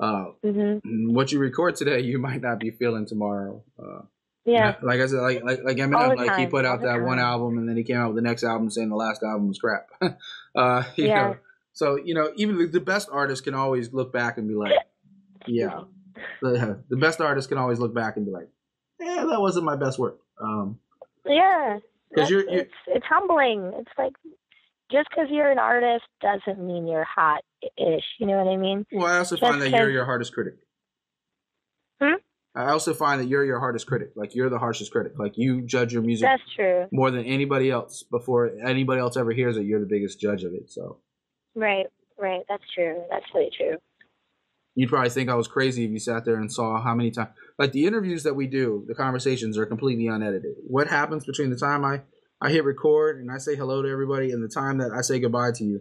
uh, Mhm. what you record today, you might not be feeling tomorrow. Uh, Yeah. Like I said, like like like Eminem, like he put out that one album and then he came out with the next album saying the last album was crap. uh, Yeah. know, so you know, even the, the best artists can always look back and be like, yeah, the, the best artists can always look back and be like, yeah, that wasn't my best work. Um, Yeah. 'Cause you're- you're- it's it's humbling. It's like just because you're an artist doesn't mean you're hot ish. You know what I mean? well, I also Just find that you're your hardest critic. Hmm? I also find that you're your hardest critic. Like you're the harshest critic. Like you judge your music That's true. more than anybody else. Before anybody else ever hears it, you're the biggest judge of it. So. Right. Right. That's true. That's really true. You'd probably think I was crazy if you sat there and saw how many times. Like the interviews that we do, the conversations are completely unedited. What happens between the time I I hit record and I say hello to everybody and the time that I say goodbye to you,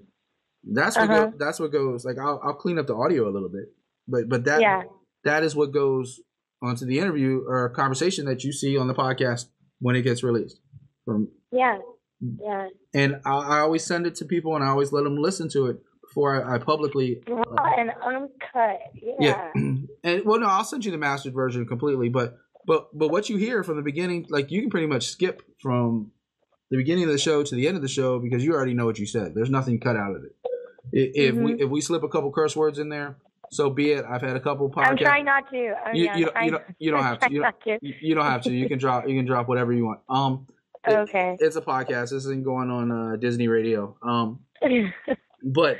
that's what Uh-huh. go, that's what goes. Like I'll I'll clean up the audio a little bit, but but that Yeah. that is what goes onto the interview or conversation that you see on the podcast when it gets released. From Yeah. Yeah. and I, I always send it to people and I always let them listen to it before I, I publicly Raw and uncut. Yeah. yeah. and well, no, I'll send you the mastered version completely. But but but what you hear from the beginning, like you can pretty much skip from the beginning of the show to the end of the show because you already know what you said. There's nothing cut out of it. If we if we slip a couple curse words in there, so be it. I've had a couple podcasts. I'm trying not to. I'm, You- you don't- you don't- you don't have to. You don't- to. You you don't have to. You can drop. You can drop whatever you want. Um, it- Okay. it's a podcast. This isn't going on uh, Disney Radio. Um, but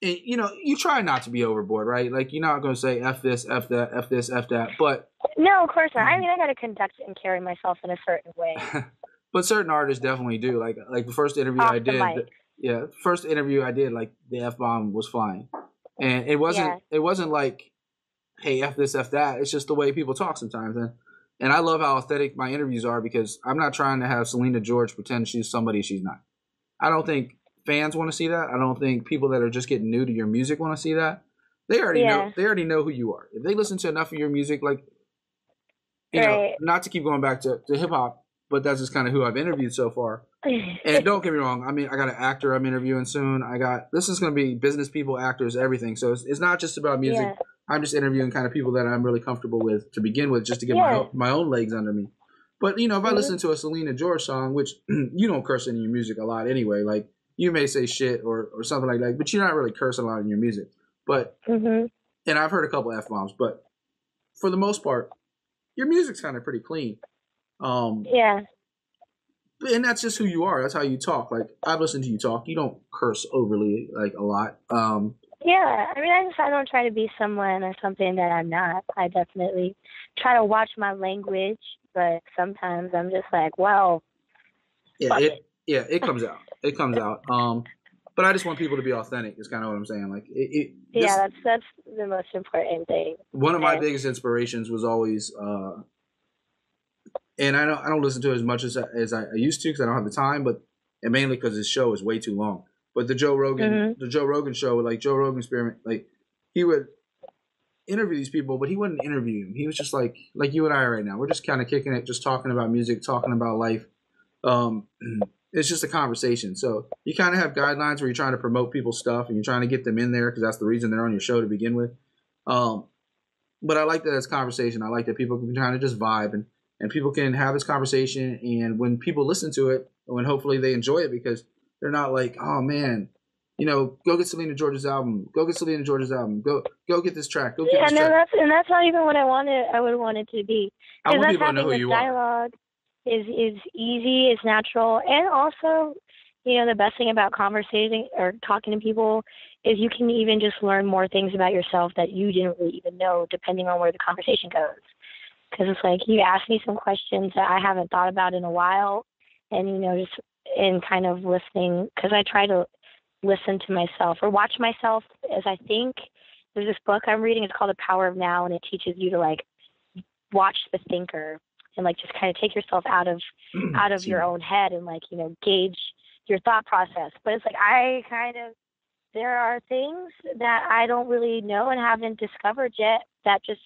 it, you know, you try not to be overboard, right? Like you're not going to say f this, f that, f this, f that. But no, of course not. Mm-hmm. I mean, I got to conduct and carry myself in a certain way. but certain artists definitely do. Like like the first interview Off I did, mic. yeah, first interview I did, like the f bomb was flying, and it wasn't Yeah. it wasn't like, hey f this, f that. It's just the way people talk sometimes, and and I love how authentic my interviews are because I'm not trying to have Selina George pretend she's somebody she's not. I don't think fans want to see that. I don't think people that are just getting new to your music want to see that. They already know. They already know who you are. If they listen to enough of your music, like you know, not to keep going back to, to hip hop, but that's just kind of who I've interviewed so far. And don't get me wrong. I mean, I got an actor I'm interviewing soon. I got this is going to be business people, actors, everything. So it's, it's not just about music. yeah. I'm just interviewing kind of people that I'm really comfortable with to begin with, just to get my Yeah. own, my own legs under me. But you know, if I Mhm. listen to a Selina George song, which you don't curse in your music a lot anyway, like you may say shit or or something like that, but you're not really cursing a lot in your music. But Mhm. and I've heard a couple f bombs, but for the most part, your music's kind of pretty clean. Um, Yeah. and that's just who you are. That's how you talk. Like I've listened to you talk. You don't curse overly like a lot. Um, Yeah, I mean, I just I don't try to be someone or something that I'm not. I definitely try to watch my language, but sometimes I'm just like, well, yeah, it, it. yeah, it comes out. It comes out. Um, but I just want people to be authentic. Is kind of what I'm saying. Like it. it this, yeah, that's that's the most important thing. one of my biggest inspirations was always, uh, and I don't I don't listen to it as much as as I used to because I don't have the time, but and mainly because his show is way too long. But the Joe Rogan, Mhm. the Joe Rogan show, like Joe Rogan experiment, like he would interview these people, but he wouldn't interview him. He was just like like you and I right now. We're just kind of kicking it, just talking about music, talking about life. Um, it's just a conversation. So you kind of have guidelines where you're trying to promote people's stuff and you're trying to get them in there because that's the reason they're on your show to begin with. Um, but I like that it's conversation. I like that people can kind of just vibe and and people can have this conversation. And when people listen to it, when hopefully they enjoy it because they're not like, oh man, you know, go get Selina George's album, go get Selina George's album, go go get this track, go get Yeah, this no, track. that's and that's not even what I wanted. I would want it to be I want that's people to know who you are. Is is easy, is natural, and also, you know, the best thing about conversating or talking to people is you can even just learn more things about yourself that you didn't really even know, depending on where the conversation goes. Because it's like you ask me some questions that I haven't thought about in a while, and you know, just in kind of listening because I try to listen to myself or watch myself as I think. There's this book I'm reading. It's called The Power of Now, and it teaches you to like watch the thinker and like just kind of take yourself out of mm, out of your own head and like you know gauge your thought process. But it's like I kind of there are things that I don't really know and haven't discovered yet that just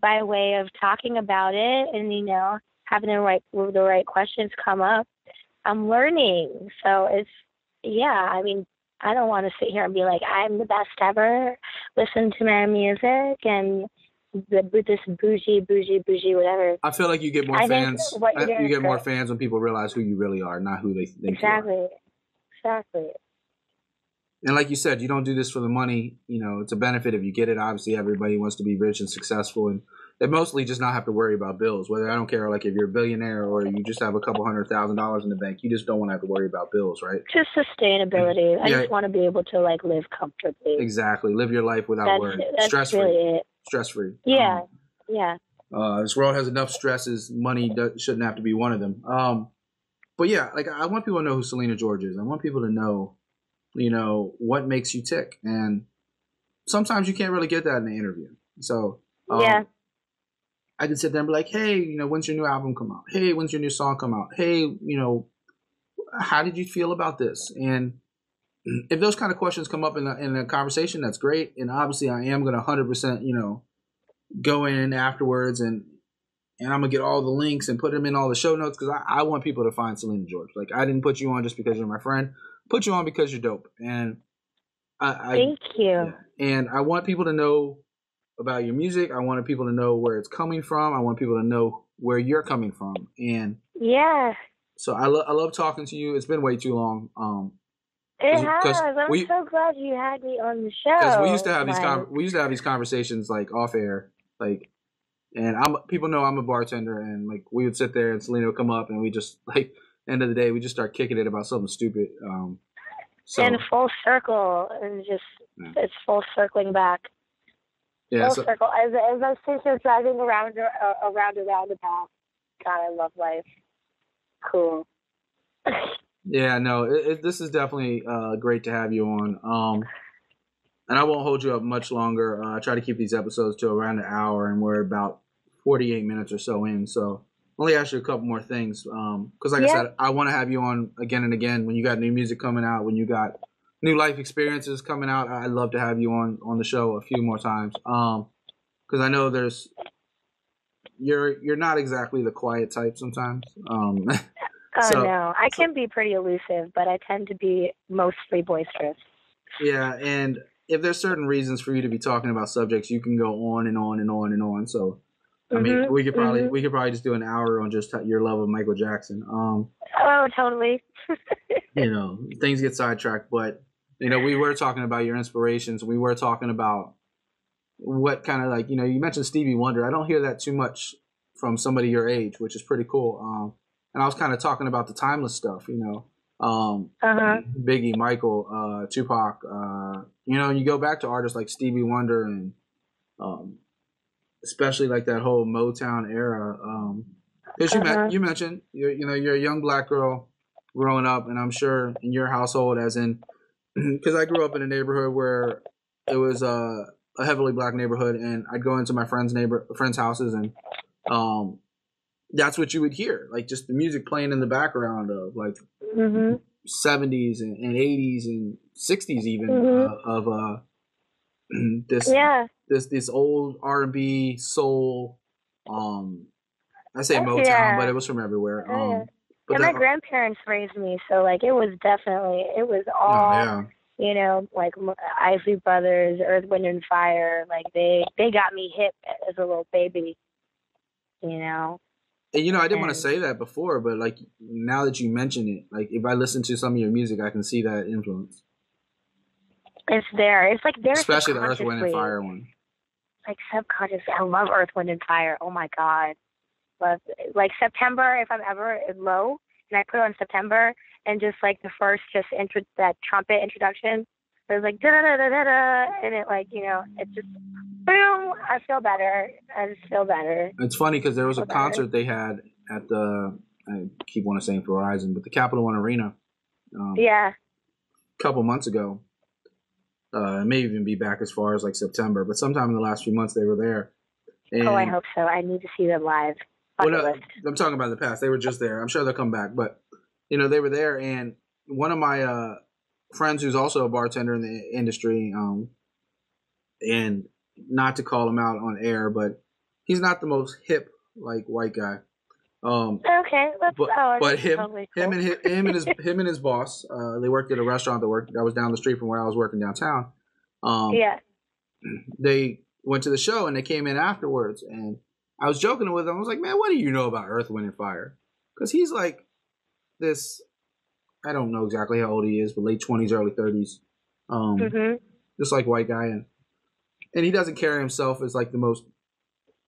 by way of talking about it and you know having the right the right questions come up, I'm learning. So it's yeah. I mean, I don't want to sit here and be like I'm the best ever. Listen to my music and the this bougie bougie bougie whatever. I feel like you get more I fans. what you're uh, You get more fans when people realize who you really are, not who they think you are. Exactly. Exactly. And like you said, you don't do this for the money. You know, it's a benefit if you get it. Obviously, everybody wants to be rich and successful, and they mostly just not have to worry about bills. Whether I don't care, like if you're a billionaire or you just have a couple hundred thousand dollars in the bank, you just don't want to have to worry about bills, right? Just sustainability. I just want to be able to like live comfortably. Exactly. Live your life without That's worrying. that's Stress free. really it. Stress free. Yeah. Yeah. Uh, this world has enough stresses. Money do- shouldn't have to be one of them. Um, but yeah, like I want people to know who Selina George is. I want people to know, you know, what makes you tick. And sometimes you can't really get that in an interview. So um, Yeah. I can sit there and be like, hey, you know, when's your new album come out? Hey, when's your new song come out? Hey, you know, how did you feel about this? And if those kind of questions come up in the, in the conversation, that's great. And obviously, I am going to 100%, you know, go in afterwards and and I'm gonna get all the links and put them in all the show notes because I, I want people to find Selina George. Like I didn't put you on just because you're my friend. Put you on because you're dope. And I, I Thank you. yeah. and I want people to know about your music. I want people to know where it's coming from. I want people to know where you're coming from. And Yeah. so I, lo- I love talking to you. It's been way too long. Um, It has. I'm we- so glad you had me on the show. because we used to have these con- we used to have these conversations like off air, like, and I'm people know I'm a bartender, and like we would sit there and Selina would come up, and we just like end of the day we just start kicking it about something stupid. Um, so in full circle and just Yeah. it's full circling back. yeah, full so, circle. As as I sit here driving around uh, around a roundabout. God, I love life. Cool. yeah, no, it, it, this is definitely uh, great to have you on. Um, and I won't hold you up much longer. Uh, I try to keep these episodes to around an hour, and we're about 48 minutes or so in. So only ask you a couple more things. Because, like I said, I want to have you on again and again when you got new music coming out, when you got new life experiences coming out. I'd love to have you on on the show a few more times. Um, because I know there's you're you're not exactly the quiet type sometimes. Um, Oh So- no, I can be pretty elusive, but I tend to be mostly boisterous. Yeah, and if there's certain reasons for you to be talking about subjects, you can go on and on and on and on. So, I mean, Mhm, we could probably mhm. we could probably just do an hour on just your love of Michael Jackson. Um, Oh, totally. you know, things get sidetracked, but you know, we were talking about your inspirations. We were talking about what kind of like you know, you mentioned Stevie Wonder. I don't hear that too much from somebody your age, which is pretty cool. Um, and I was kind of talking about the timeless stuff, you know, um, Uh huh. Biggie, Michael, uh, Tupac. Uh, you know, you go back to artists like Stevie Wonder and um, especially like that whole Motown era. Um, because you, Uh-huh. you mentioned you're, you know you're a young black girl growing up, and I'm sure in your household, as in because I grew up in a neighborhood where it was a, a heavily black neighborhood, and I'd go into my friends' neighbor friends' houses, and um, that's what you would hear, like just the music playing in the background of like Mhm. 70s and, and 80s and 60s even Mhm. uh, of uh this Yeah. this this old R&B soul um I say Oh, Motown yeah. but it was from everywhere Oh, yeah. um but and my grandparents raised me, so like it was definitely it was oh, all yeah you know like Isley Brothers, Earth, Wind and Fire. Like they they got me hip as a little baby. You know. And you know I didn't want to say that before but like now that you mention it like if I listen to some of your music I can see that influence It's there. It's like there. especially the Earth Wind and. Fire one Like subconscious. I love Earth, Wind and Fire. Oh my god. Love like September. If I'm ever low and I put on September and just like the first just intro that trumpet introduction. It was like da da da da da and it like you know it just boom. I feel better. I just feel better. It's funny because there was a concert they had at the I keep wanting to say Verizon, but the Capital One Arena um, Yeah. a couple months ago. Uh, it may even be back as far as like September, but sometime in the last few months they were there. And, oh, I hope so. I need to see them live. well, no. I'm talking about the past. They were just there. I'm sure they'll come back, but you know they were there, and one of my uh, friends who's also a bartender in the industry, um, and not to call him out on air, but he's not the most hip like white guy. Um, Okay. That's, but oh, but him totally him and his, him and his him and his boss uh, they worked at a restaurant that worked that was down the street from where I was working downtown. Um, yeah. they went to the show and they came in afterwards and I was joking with him. I was like, "Man, what do you know about Earth, Wind, and Fire?" Because he's like this. I don't know exactly how old he is, but late twenties, early thirties, um, Mhm. just like white guy, and and he doesn't carry himself as like the most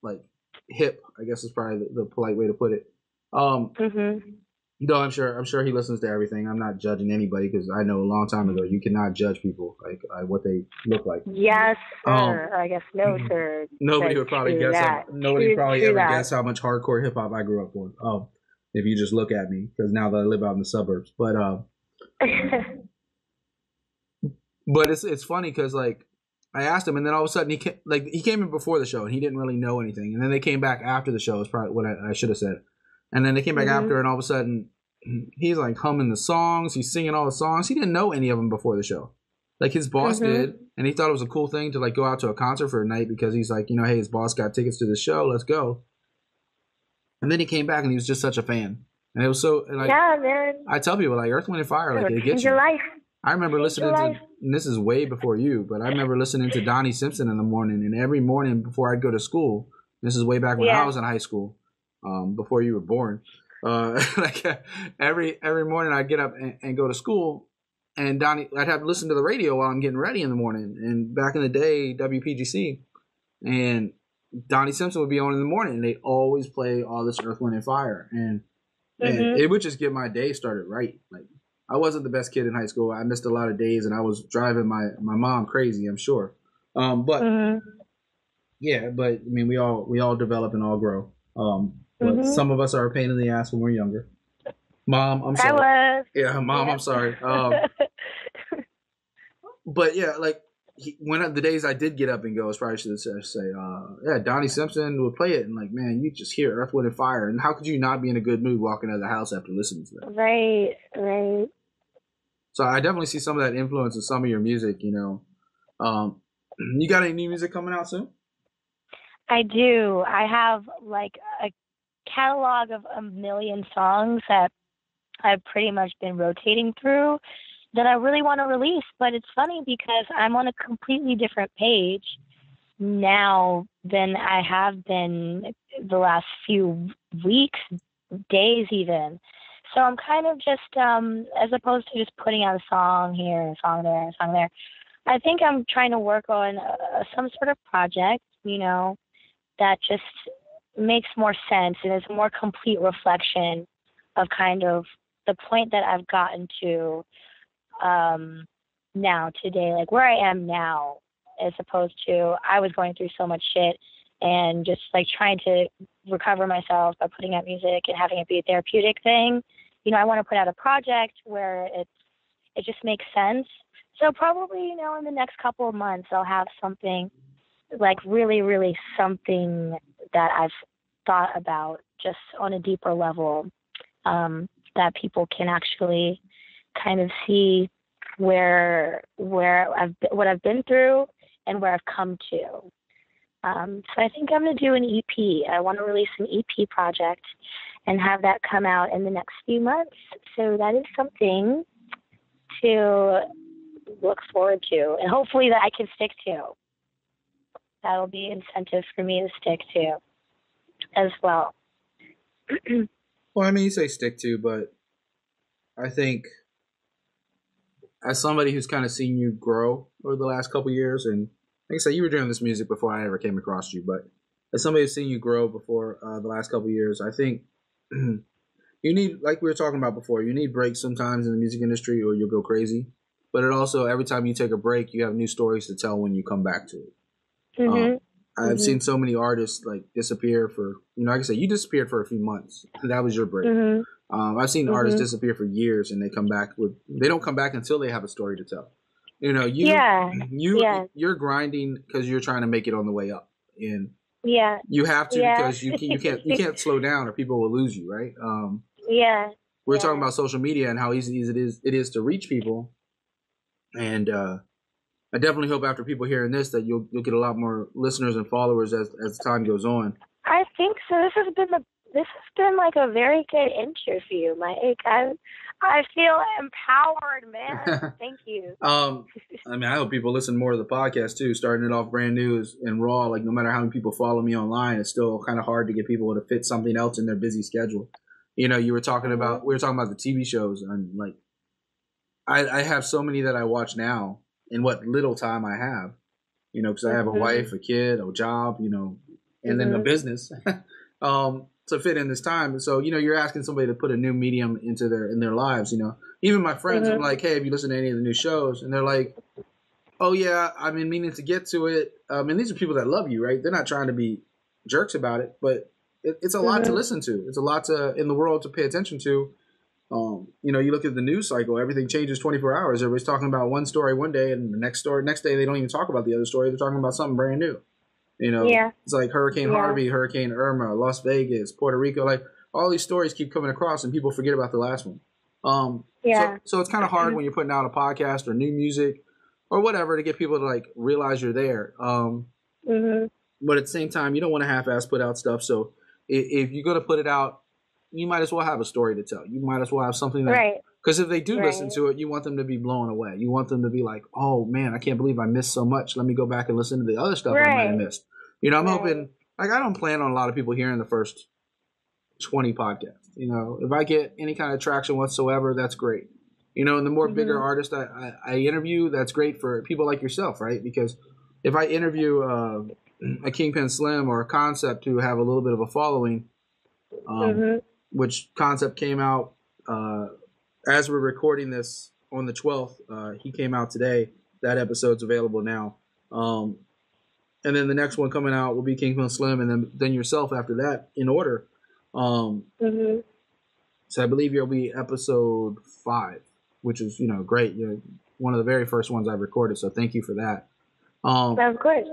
like hip. I guess is probably the, the polite way to put it. Um, Mhm. no, I'm sure. I'm sure he listens to everything. I'm not judging anybody because I know a long time ago you cannot judge people like uh, what they look like. Yes, sir. Um, I guess no, sir. Nobody would probably guess. that. How, nobody True- probably true ever that. guess how much hardcore hip hop I grew up on. Um, if you just look at me, because now that I live out in the suburbs, but um, but it's it's funny because like I asked him, and then all of a sudden he came, like he came in before the show, and he didn't really know anything, and then they came back after the show. Is probably what I, I should have said, and then they came back Mhm. after, and all of a sudden he's like humming the songs, he's singing all the songs. He didn't know any of them before the show. Like his boss Mhm. did, and he thought it was a cool thing to like go out to a concert for a night because he's like, you know, hey, his boss got tickets to the show, let's go. And then he came back and he was just such a fan, and it was so like yeah, man. I tell people like Earth, Wind, and Fire, like it gets your you. life. I remember Change listening to, and this is way before you, but I remember listening to Donnie Simpson in the morning, and every morning before I'd go to school, this is way back when Yeah. I was in high school, um, before you were born. Uh, like every every morning I'd get up and, and go to school, and Donnie, I'd have to listen to the radio while I'm getting ready in the morning. And back in the day, WPGC, and Donnie Simpson would be on in the morning, and they always play all this Earth, Wind, and Fire, and man, Mhm. it would just get my day started right. Like I wasn't the best kid in high school. I missed a lot of days, and I was driving my my mom crazy. I'm sure. Um, but Mhm. yeah, but I mean, we all we all develop and all grow. Um, but Mhm. some of us are a pain in the ass when we're younger. Mom, I'm I sorry. was. Yeah, mom, Yeah. I'm sorry. Um, but yeah, like he, when the days I did get up and go, I probably should say, uh, yeah, Donnie Simpson would play it, and like, man, you just hear Earth, Wind, and Fire, and how could you not be in a good mood walking out of the house after listening to that? right, right. So I definitely see some of that influence in some of your music. You know, um, you got any new music coming out soon? I do. I have like a catalog of a million songs that I've pretty much been rotating through. That I really want to release. But it's funny because I'm on a completely different page now than I have been the last few weeks, days even. So I'm kind of just um as opposed to just putting out a song here, a song there, a song there. I think I'm trying to work on uh, some sort of project, you know, that just makes more sense and is a more complete reflection of kind of the point that I've gotten to um now today, like where I am now as opposed to I was going through so much shit and just like trying to recover myself by putting out music and having it be a therapeutic thing. You know, I want to put out a project where it's it just makes sense. So probably, you know, in the next couple of months I'll have something like really, really something that I've thought about just on a deeper level um, that people can actually kind of see where where I've what I've been through and where I've come to. Um, so I think I'm going to do an EP. I want to release an EP project and have that come out in the next few months. So that is something to look forward to, and hopefully that I can stick to. That'll be incentive for me to stick to as well. well, I mean, you say stick to, but I think as somebody who's kind of seen you grow over the last couple years, and like I said, you were doing this music before I ever came across you, but as somebody who's seen you grow before uh, the last couple years, I think you need, like we were talking about before, you need breaks sometimes in the music industry, or you'll go crazy. But it also, every time you take a break, you have new stories to tell when you come back to it. Mm-hmm. Um, I've mm-hmm. seen so many artists like disappear for you know, like I said, you disappeared for a few months. That was your break. Mm-hmm. Um, I've seen mm-hmm. artists disappear for years and they come back with they don't come back until they have a story to tell. You know, you yeah. you yeah. you're grinding because you're trying to make it on the way up, and yeah, you have to yeah. because you can, you can't you can't slow down or people will lose you, right? Um, yeah. We're yeah. talking about social media and how easy it is it is to reach people, and uh, I definitely hope after people hearing this that you'll you'll get a lot more listeners and followers as as time goes on. I think so. This has been the this has been like a very good interview, Mike. I I feel empowered, man. Thank you. um, I mean, I hope people listen more to the podcast too. Starting it off brand new and raw. Like, no matter how many people follow me online, it's still kind of hard to get people to fit something else in their busy schedule. You know, you were talking about mm-hmm. we were talking about the TV shows, and like, I, I have so many that I watch now in what little time I have. You know, because I have a mm-hmm. wife, a kid, a job. You know, and then a mm-hmm. business. um, to fit in this time. And so, you know, you're asking somebody to put a new medium into their in their lives. You know, even my friends, mm-hmm. I'm like, hey, have you listened to any of the new shows? And they're like, oh yeah, I've been meaning to get to it. Um, and these are people that love you, right? They're not trying to be jerks about it, but it, it's a mm-hmm. lot to mm-hmm. listen to. It's a lot to in the world to pay attention to. Um, you know, you look at the news cycle, everything changes 24 hours. Everybody's talking about one story one day, and the next story, next day, they don't even talk about the other story. They're talking about something brand new. You know, yeah. it's like Hurricane yeah. Harvey, Hurricane Irma, Las Vegas, Puerto Rico. Like all these stories keep coming across, and people forget about the last one. Um, yeah. So, so it's kind of hard when you're putting out a podcast or new music or whatever to get people to like realize you're there. Um, mm-hmm. But at the same time, you don't want to half-ass put out stuff. So if, if you're gonna put it out, you might as well have a story to tell. You might as well have something that. Right. Because if they do right. listen to it, you want them to be blown away. You want them to be like, "Oh man, I can't believe I missed so much. Let me go back and listen to the other stuff right. I might have missed." You know, I'm hoping like I don't plan on a lot of people hearing the first 20 podcasts. You know, if I get any kind of traction whatsoever, that's great. You know, and the more mm-hmm. bigger artists I, I, I, interview, that's great for people like yourself, right? Because if I interview uh, a Kingpin Slim or a Concept who have a little bit of a following, um, mm-hmm. which Concept came out uh, as we're recording this on the 12th, uh, he came out today. That episode's available now. Um, and then the next one coming out will be Kingpin Slim, and then then yourself after that in order. Um, mm-hmm. So I believe you'll be episode five, which is you know great. You're one of the very first ones I've recorded, so thank you for that. Um, of course.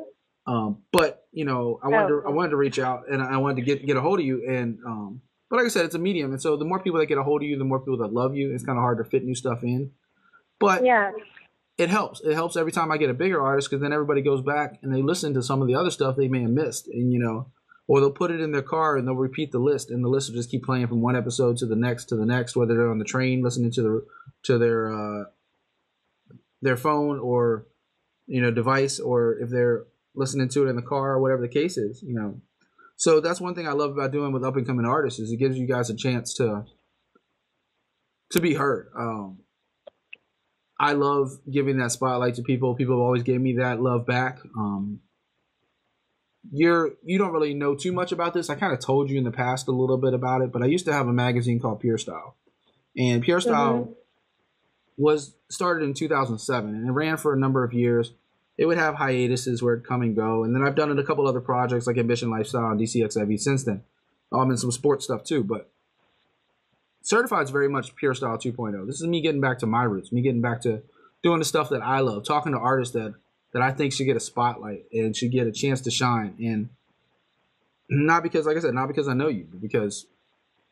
Um, but you know, I wanted to, I wanted to reach out and I wanted to get get a hold of you, and um, but like I said, it's a medium, and so the more people that get a hold of you, the more people that love you. It's kind of hard to fit new stuff in. But yeah, it helps. It helps every time I get a bigger artist because then everybody goes back and they listen to some of the other stuff they may have missed, and you know, or they'll put it in their car and they'll repeat the list, and the list will just keep playing from one episode to the next to the next, whether they're on the train listening to the to their uh, their phone or you know device or if they're listening to it in the car or whatever the case is you know so that's one thing i love about doing with up and coming artists is it gives you guys a chance to to be heard um i love giving that spotlight to people people have always gave me that love back um you're you don't really know too much about this i kind of told you in the past a little bit about it but i used to have a magazine called pure style and pure style mm-hmm. was started in 2007 and it ran for a number of years it would have hiatuses where it come and go. And then I've done it a couple other projects like Ambition Lifestyle and DCXIV since then. Um, and some sports stuff too. But Certified is very much pure style 2.0. This is me getting back to my roots, me getting back to doing the stuff that I love, talking to artists that that I think should get a spotlight and should get a chance to shine. And not because, like I said, not because I know you, but because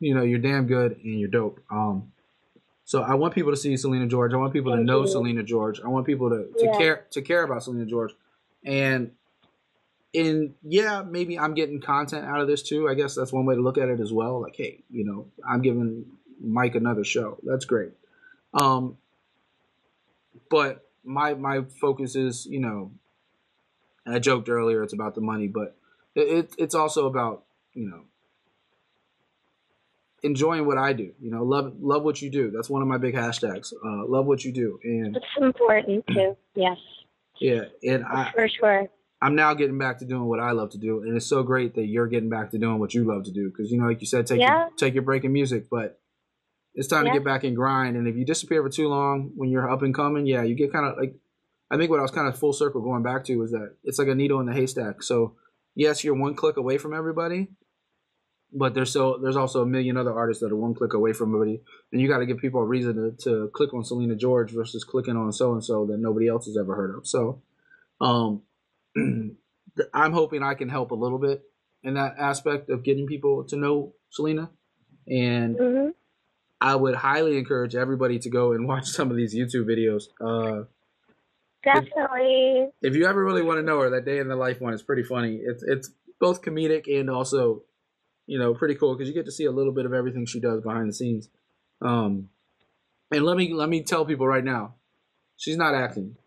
you know you're damn good and you're dope. Um, so I want people to see Selina George. I want people Thank to know you. Selina George. I want people to, to yeah. care to care about Selina George. And in yeah, maybe I'm getting content out of this too. I guess that's one way to look at it as well. Like, hey, you know, I'm giving Mike another show. That's great. Um, but my my focus is, you know, I joked earlier it's about the money, but it, it it's also about you know enjoying what I do. You know, love love what you do. That's one of my big hashtags. Uh, love what you do, and it's important too. Yes. Yeah, and I for sure. I'm now getting back to doing what I love to do, and it's so great that you're getting back to doing what you love to do. Because you know, like you said, take yeah. your, take your break in music, but it's time yeah. to get back and grind. And if you disappear for too long when you're up and coming, yeah, you get kind of like. I think what I was kind of full circle going back to was that it's like a needle in the haystack. So yes, you're one click away from everybody, but there's so there's also a million other artists that are one click away from everybody, and you got to give people a reason to, to click on Selina George versus clicking on so and so that nobody else has ever heard of. So, um, I'm hoping I can help a little bit in that aspect of getting people to know Selina, and mm-hmm. I would highly encourage everybody to go and watch some of these YouTube videos. Uh, Definitely. If, if you ever really want to know her, that day in the life one is pretty funny. It's it's both comedic and also you know, pretty cool because you get to see a little bit of everything she does behind the scenes. Um, and let me let me tell people right now, she's not acting.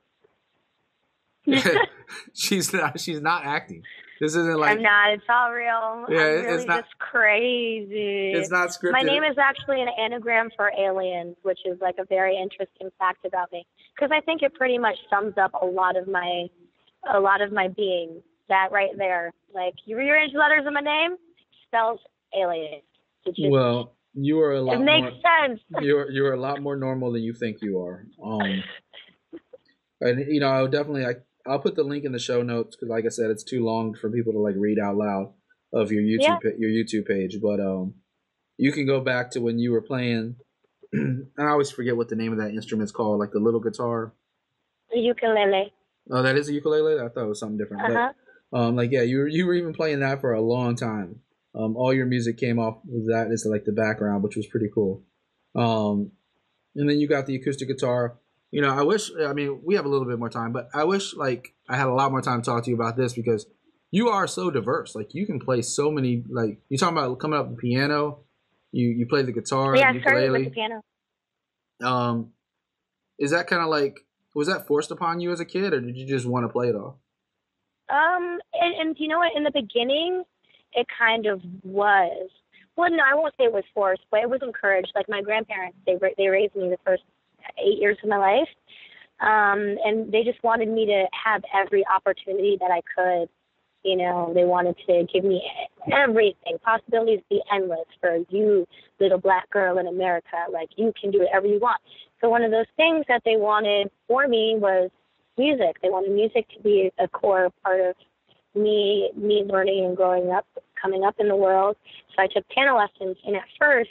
she's not. She's not acting. This isn't like I'm not. It's all real. Yeah, I'm really it's not just crazy. It's not scripted. My name is actually an anagram for aliens, which is like a very interesting fact about me because I think it pretty much sums up a lot of my a lot of my being. That right there, like you rearrange the letters of my name, spells alien. You, well, you are a lot. It makes more, sense. You're you're a lot more normal than you think you are. Um, and you know, I would definitely I I'll put the link in the show notes because, like I said, it's too long for people to like read out loud of your YouTube yeah. your YouTube page. But um, you can go back to when you were playing. and I always forget what the name of that instrument's called, like the little guitar. The ukulele. Oh, that is a ukulele. I thought it was something different. Uh-huh. But, um, like yeah, you were you were even playing that for a long time. Um, all your music came off with that as like the background, which was pretty cool. Um, and then you got the acoustic guitar. You know, I wish. I mean, we have a little bit more time, but I wish like I had a lot more time to talk to you about this because you are so diverse. Like you can play so many. Like you talking about coming up with piano. You you play the guitar. Yeah, I started with the piano. Um, is that kind of like was that forced upon you as a kid, or did you just want to play it all? Um, and, and you know what? In the beginning, it kind of was. Well, no, I won't say it was forced, but it was encouraged. Like my grandparents, they they raised me the first eight years of my life, um, and they just wanted me to have every opportunity that I could. You know, they wanted to give me everything. Possibilities be endless for you, little black girl in America. Like you can do whatever you want. So one of those things that they wanted for me was music. They wanted music to be a core part of me me learning and growing up, coming up in the world. So I took piano lessons, and at first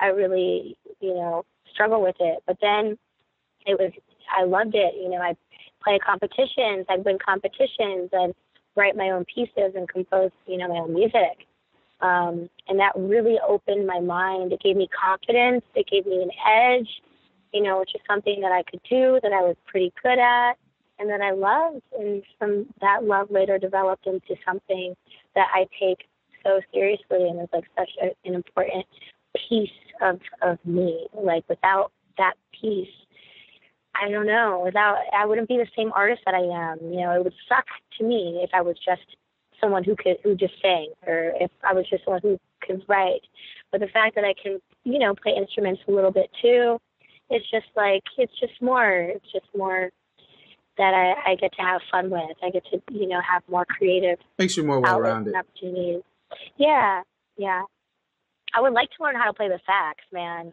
I really, you know, struggled with it. But then it was I loved it. You know, I play competitions, I'd win competitions, and write my own pieces and compose, you know, my own music. Um, and that really opened my mind. It gave me confidence. It gave me an edge, you know, which is something that I could do, that I was pretty good at and that I loved. And from that love later developed into something that I take so seriously and is like such a, an important piece of, of me. Like without that piece, I don't know. Without, I wouldn't be the same artist that I am. You know, it would suck to me if I was just someone who could who just sang, or if I was just someone who could write. But the fact that I can, you know, play instruments a little bit too, it's just like it's just more. It's just more that I, I get to have fun with. I get to, you know, have more creative makes you more well rounded opportunities. Yeah, yeah. I would like to learn how to play the sax, man.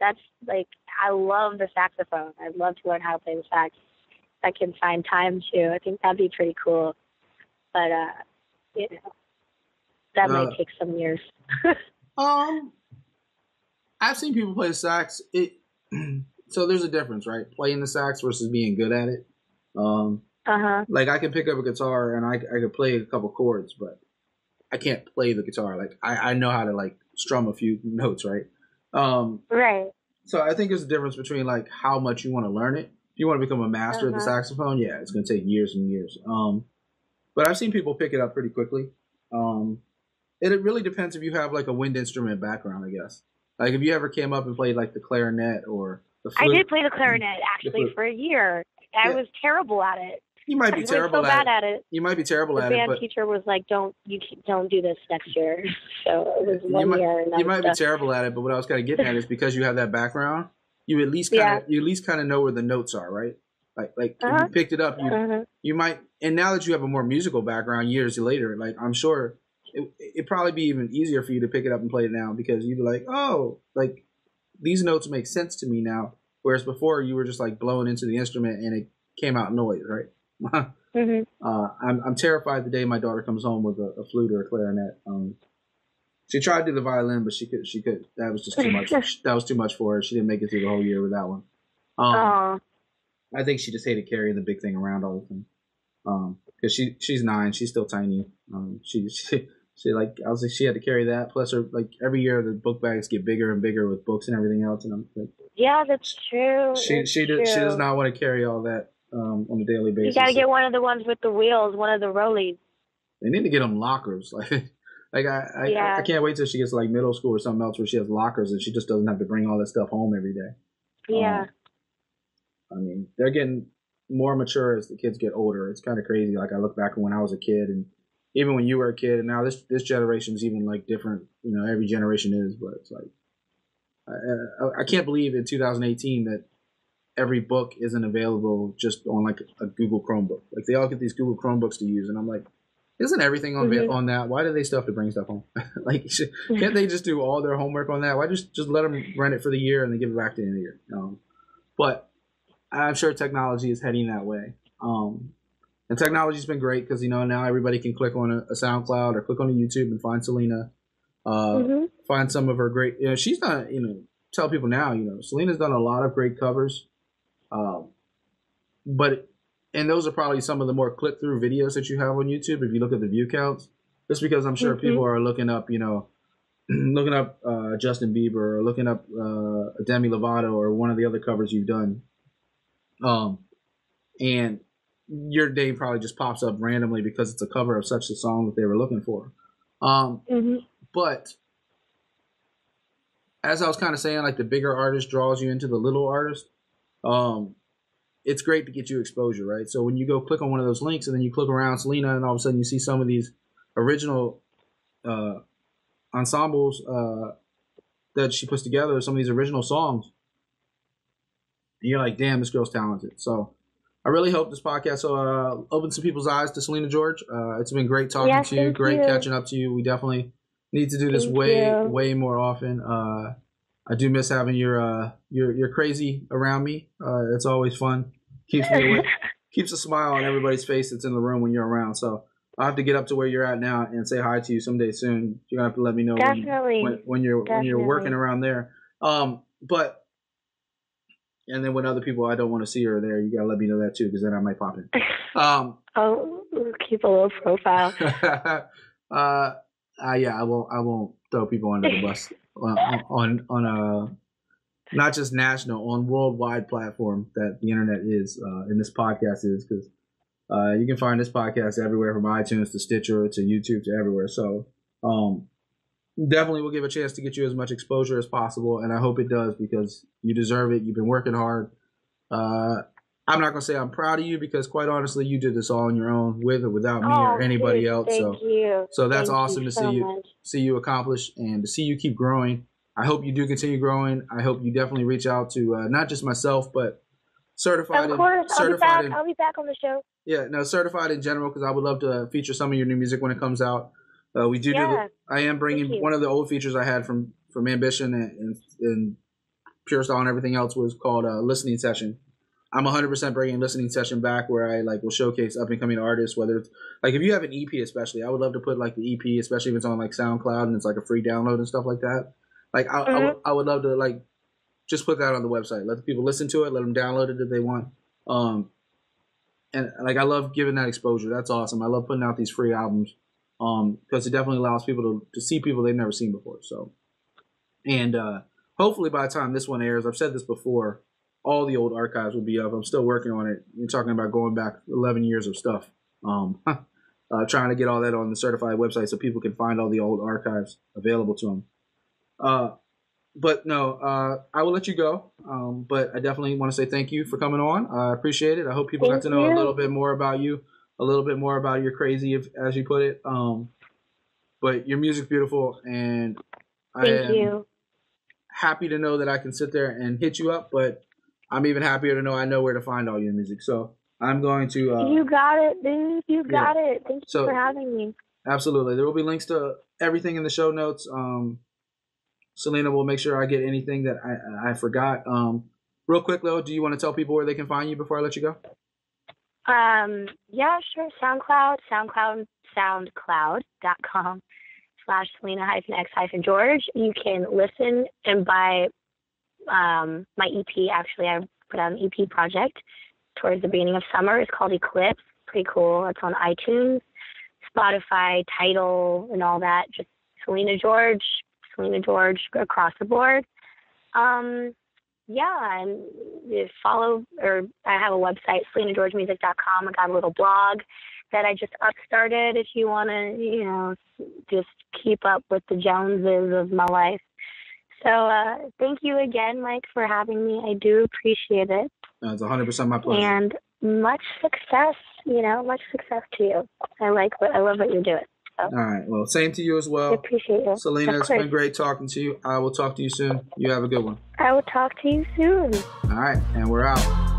That's like I love the saxophone. I'd love to learn how to play the sax. I can find time to. I think that'd be pretty cool. But uh, you know, that uh, might take some years. um, I've seen people play the sax. It so there's a difference, right? Playing the sax versus being good at it. Um, uh-huh. Like I can pick up a guitar and I I can play a couple chords, but I can't play the guitar. Like I I know how to like strum a few notes, right? Um, right. So I think there's a difference between like how much you want to learn it. If you want to become a master uh-huh. of the saxophone, yeah, it's going to take years and years. Um, but I've seen people pick it up pretty quickly. Um, it, it really depends if you have like a wind instrument background, I guess. Like if you ever came up and played like the clarinet or the flute. I did play the clarinet actually the for a year. I yeah. was terrible at it. You might be I terrible so at, bad it. at it. You might be terrible the at it. The band teacher was like, "Don't you don't do this next year." So it was one you might, year. And you might stuff. be terrible at it, but what I was kind of getting at is because you have that background, you at least kind of yeah. you at least kind of know where the notes are, right? Like like uh-huh. if you picked it up, you uh-huh. you might. And now that you have a more musical background, years later, like I'm sure it, it'd probably be even easier for you to pick it up and play it now because you'd be like, oh, like these notes make sense to me now. Whereas before you were just like blowing into the instrument and it came out noise, right? mm-hmm. uh, I'm, I'm terrified the day my daughter comes home with a, a flute or a clarinet. Um, she tried to do the violin, but she could she could that was just too much. that was too much for her. She didn't make it through the whole year with that one. Um, I think she just hated carrying the big thing around all the time. Um, because she she's nine, she's still tiny. Um, she, she she like I was like she had to carry that. Plus, her like every year the book bags get bigger and bigger with books and everything else. And I'm like, yeah, that's true. She that's she true. does she does not want to carry all that um, on a daily basis. You got to get one of the ones with the wheels, one of the rollies. They need to get them lockers. Like, like I, I, yeah. I, I, can't wait till she gets to like middle school or something else where she has lockers and she just doesn't have to bring all that stuff home every day. Yeah. Um, I mean, they're getting more mature as the kids get older. It's kind of crazy. Like I look back when I was a kid, and even when you were a kid, and now this this generation is even like different. You know, every generation is, but it's like I, I can't believe in 2018 that every book isn't available just on like a Google Chromebook. Like they all get these Google Chromebooks to use, and I'm like, isn't everything on mm-hmm. on that? Why do they still have to bring stuff home? like, should, can't they just do all their homework on that? Why just just let them rent it for the year and then give it back to the end of the year? Um, but I'm sure technology is heading that way. Um, and technology's been great because you know now everybody can click on a, a, SoundCloud or click on a YouTube and find Selina, uh, mm-hmm. find some of her great. You know, she's done. You know, tell people now. You know, Selina's done a lot of great covers. Um, but and those are probably some of the more click through videos that you have on YouTube if you look at the view counts. Just because I'm sure mm-hmm. people are looking up, you know, looking up uh, Justin Bieber or looking up uh, Demi Lovato or one of the other covers you've done. Um, and your name probably just pops up randomly because it's a cover of such a song that they were looking for. Um, mm-hmm. But as I was kind of saying, like the bigger artist draws you into the little artist um, it's great to get you exposure, right? So when you go click on one of those links and then you click around Selina, and all of a sudden you see some of these original uh, ensembles uh, that she puts together, some of these original songs, and you're like, damn, this girl's talented. So I really hope this podcast uh, opens some people's eyes to Selina George. Uh, it's been great talking yes, to you, great you. catching up to you. We definitely need to do this thank way, you. way more often. Uh, I do miss having your uh your your crazy around me. Uh, it's always fun. Keeps me away, keeps a smile on everybody's face that's in the room when you're around. So I'll have to get up to where you're at now and say hi to you someday soon. You're gonna have to let me know Definitely. when, when you're Definitely. when you're working around there. Um, but and then when other people I don't want to see are there, you gotta let me know that too, because then I might pop in. Um, oh, keep a low profile. uh, uh, yeah, I won't. I won't throw people under the bus on on, on a not just national on worldwide platform that the internet is uh, and this podcast is because uh, you can find this podcast everywhere from iTunes to Stitcher to YouTube to everywhere. So um, definitely we'll give a chance to get you as much exposure as possible, and I hope it does because you deserve it. You've been working hard. Uh, I'm not gonna say I'm proud of you because quite honestly, you did this all on your own, with or without me oh, or anybody dude, else. So, you. so that's Thank awesome to so see you much. See you accomplish and to see you keep growing. I hope you do continue growing. I hope you definitely reach out to uh, not just myself, but certified, Of course, I'll be certified, back. in- I'll be back on the show. yeah, no, certified in general because I would love to feature some of your new music when it comes out. Uh, we do do. Yeah. The, I am bringing one of the old features I had from from Ambition and, and, and Pure Style and everything else was called uh, listening session. I'm 100% bringing listening session back where I like will showcase up and coming artists. Whether it's like if you have an EP, especially, I would love to put like the EP, especially if it's on like SoundCloud and it's like a free download and stuff like that. Like I, I, Mm-hmm. would- I would love to like just put that on the website. Let the people listen to it. Let them download it if they want. Um, and like I love giving that exposure. That's awesome. I love putting out these free albums um, because it definitely allows people to, to see people they've never seen before. So, and uh, hopefully by the time this one airs, I've said this before, all the old archives will be up. I'm still working on it. You're talking about going back 11 years of stuff. Um, uh, trying to get all that on the certified website so people can find all the old archives available to them. Uh, but no, uh, I will let you go. Um, but I definitely want to say thank you for coming on. I appreciate it. I hope people got to know a little bit more about you, a little bit more about your crazy, if, as you put it. Um, but your music's beautiful, and I am you. happy to know that I can sit there and hit you up. But I'm even happier to know I know where to find all your music. So I'm going to. Uh, you got it, dude. You yeah. got it. Thank you So- for having me. Absolutely. There will be links to everything in the show notes. Um, Selina will make sure I get anything that I, I forgot. Um, real quick, though, do you want to tell people where they can find you before I let you go? Um, yeah, sure. SoundCloud, SoundCloud, SoundCloud.com slash Selina hyphen X hyphen George. You can listen and buy um, my EP. Actually, I put out an EP project towards the beginning of summer. It's called Eclipse. Pretty cool. It's on iTunes, Spotify, Tidal, and all that. Just Selina George, Selina George across the board. Um, yeah, and follow or I have a website, SelinaGeorgeMusic.com. I got a little blog that I just upstarted if you want to, you know, just keep up with the Joneses of my life. So uh, thank you again, Mike, for having me. I do appreciate it, Uh, it's 100% my pleasure. and much success. You know, much success to you. I like what I love what you're doing. All right. Well, same to you as I well. appreciate it. Selina, it's been great talking to you. I will talk to you soon. You have a good one. I will talk to you soon. All right. And we're out.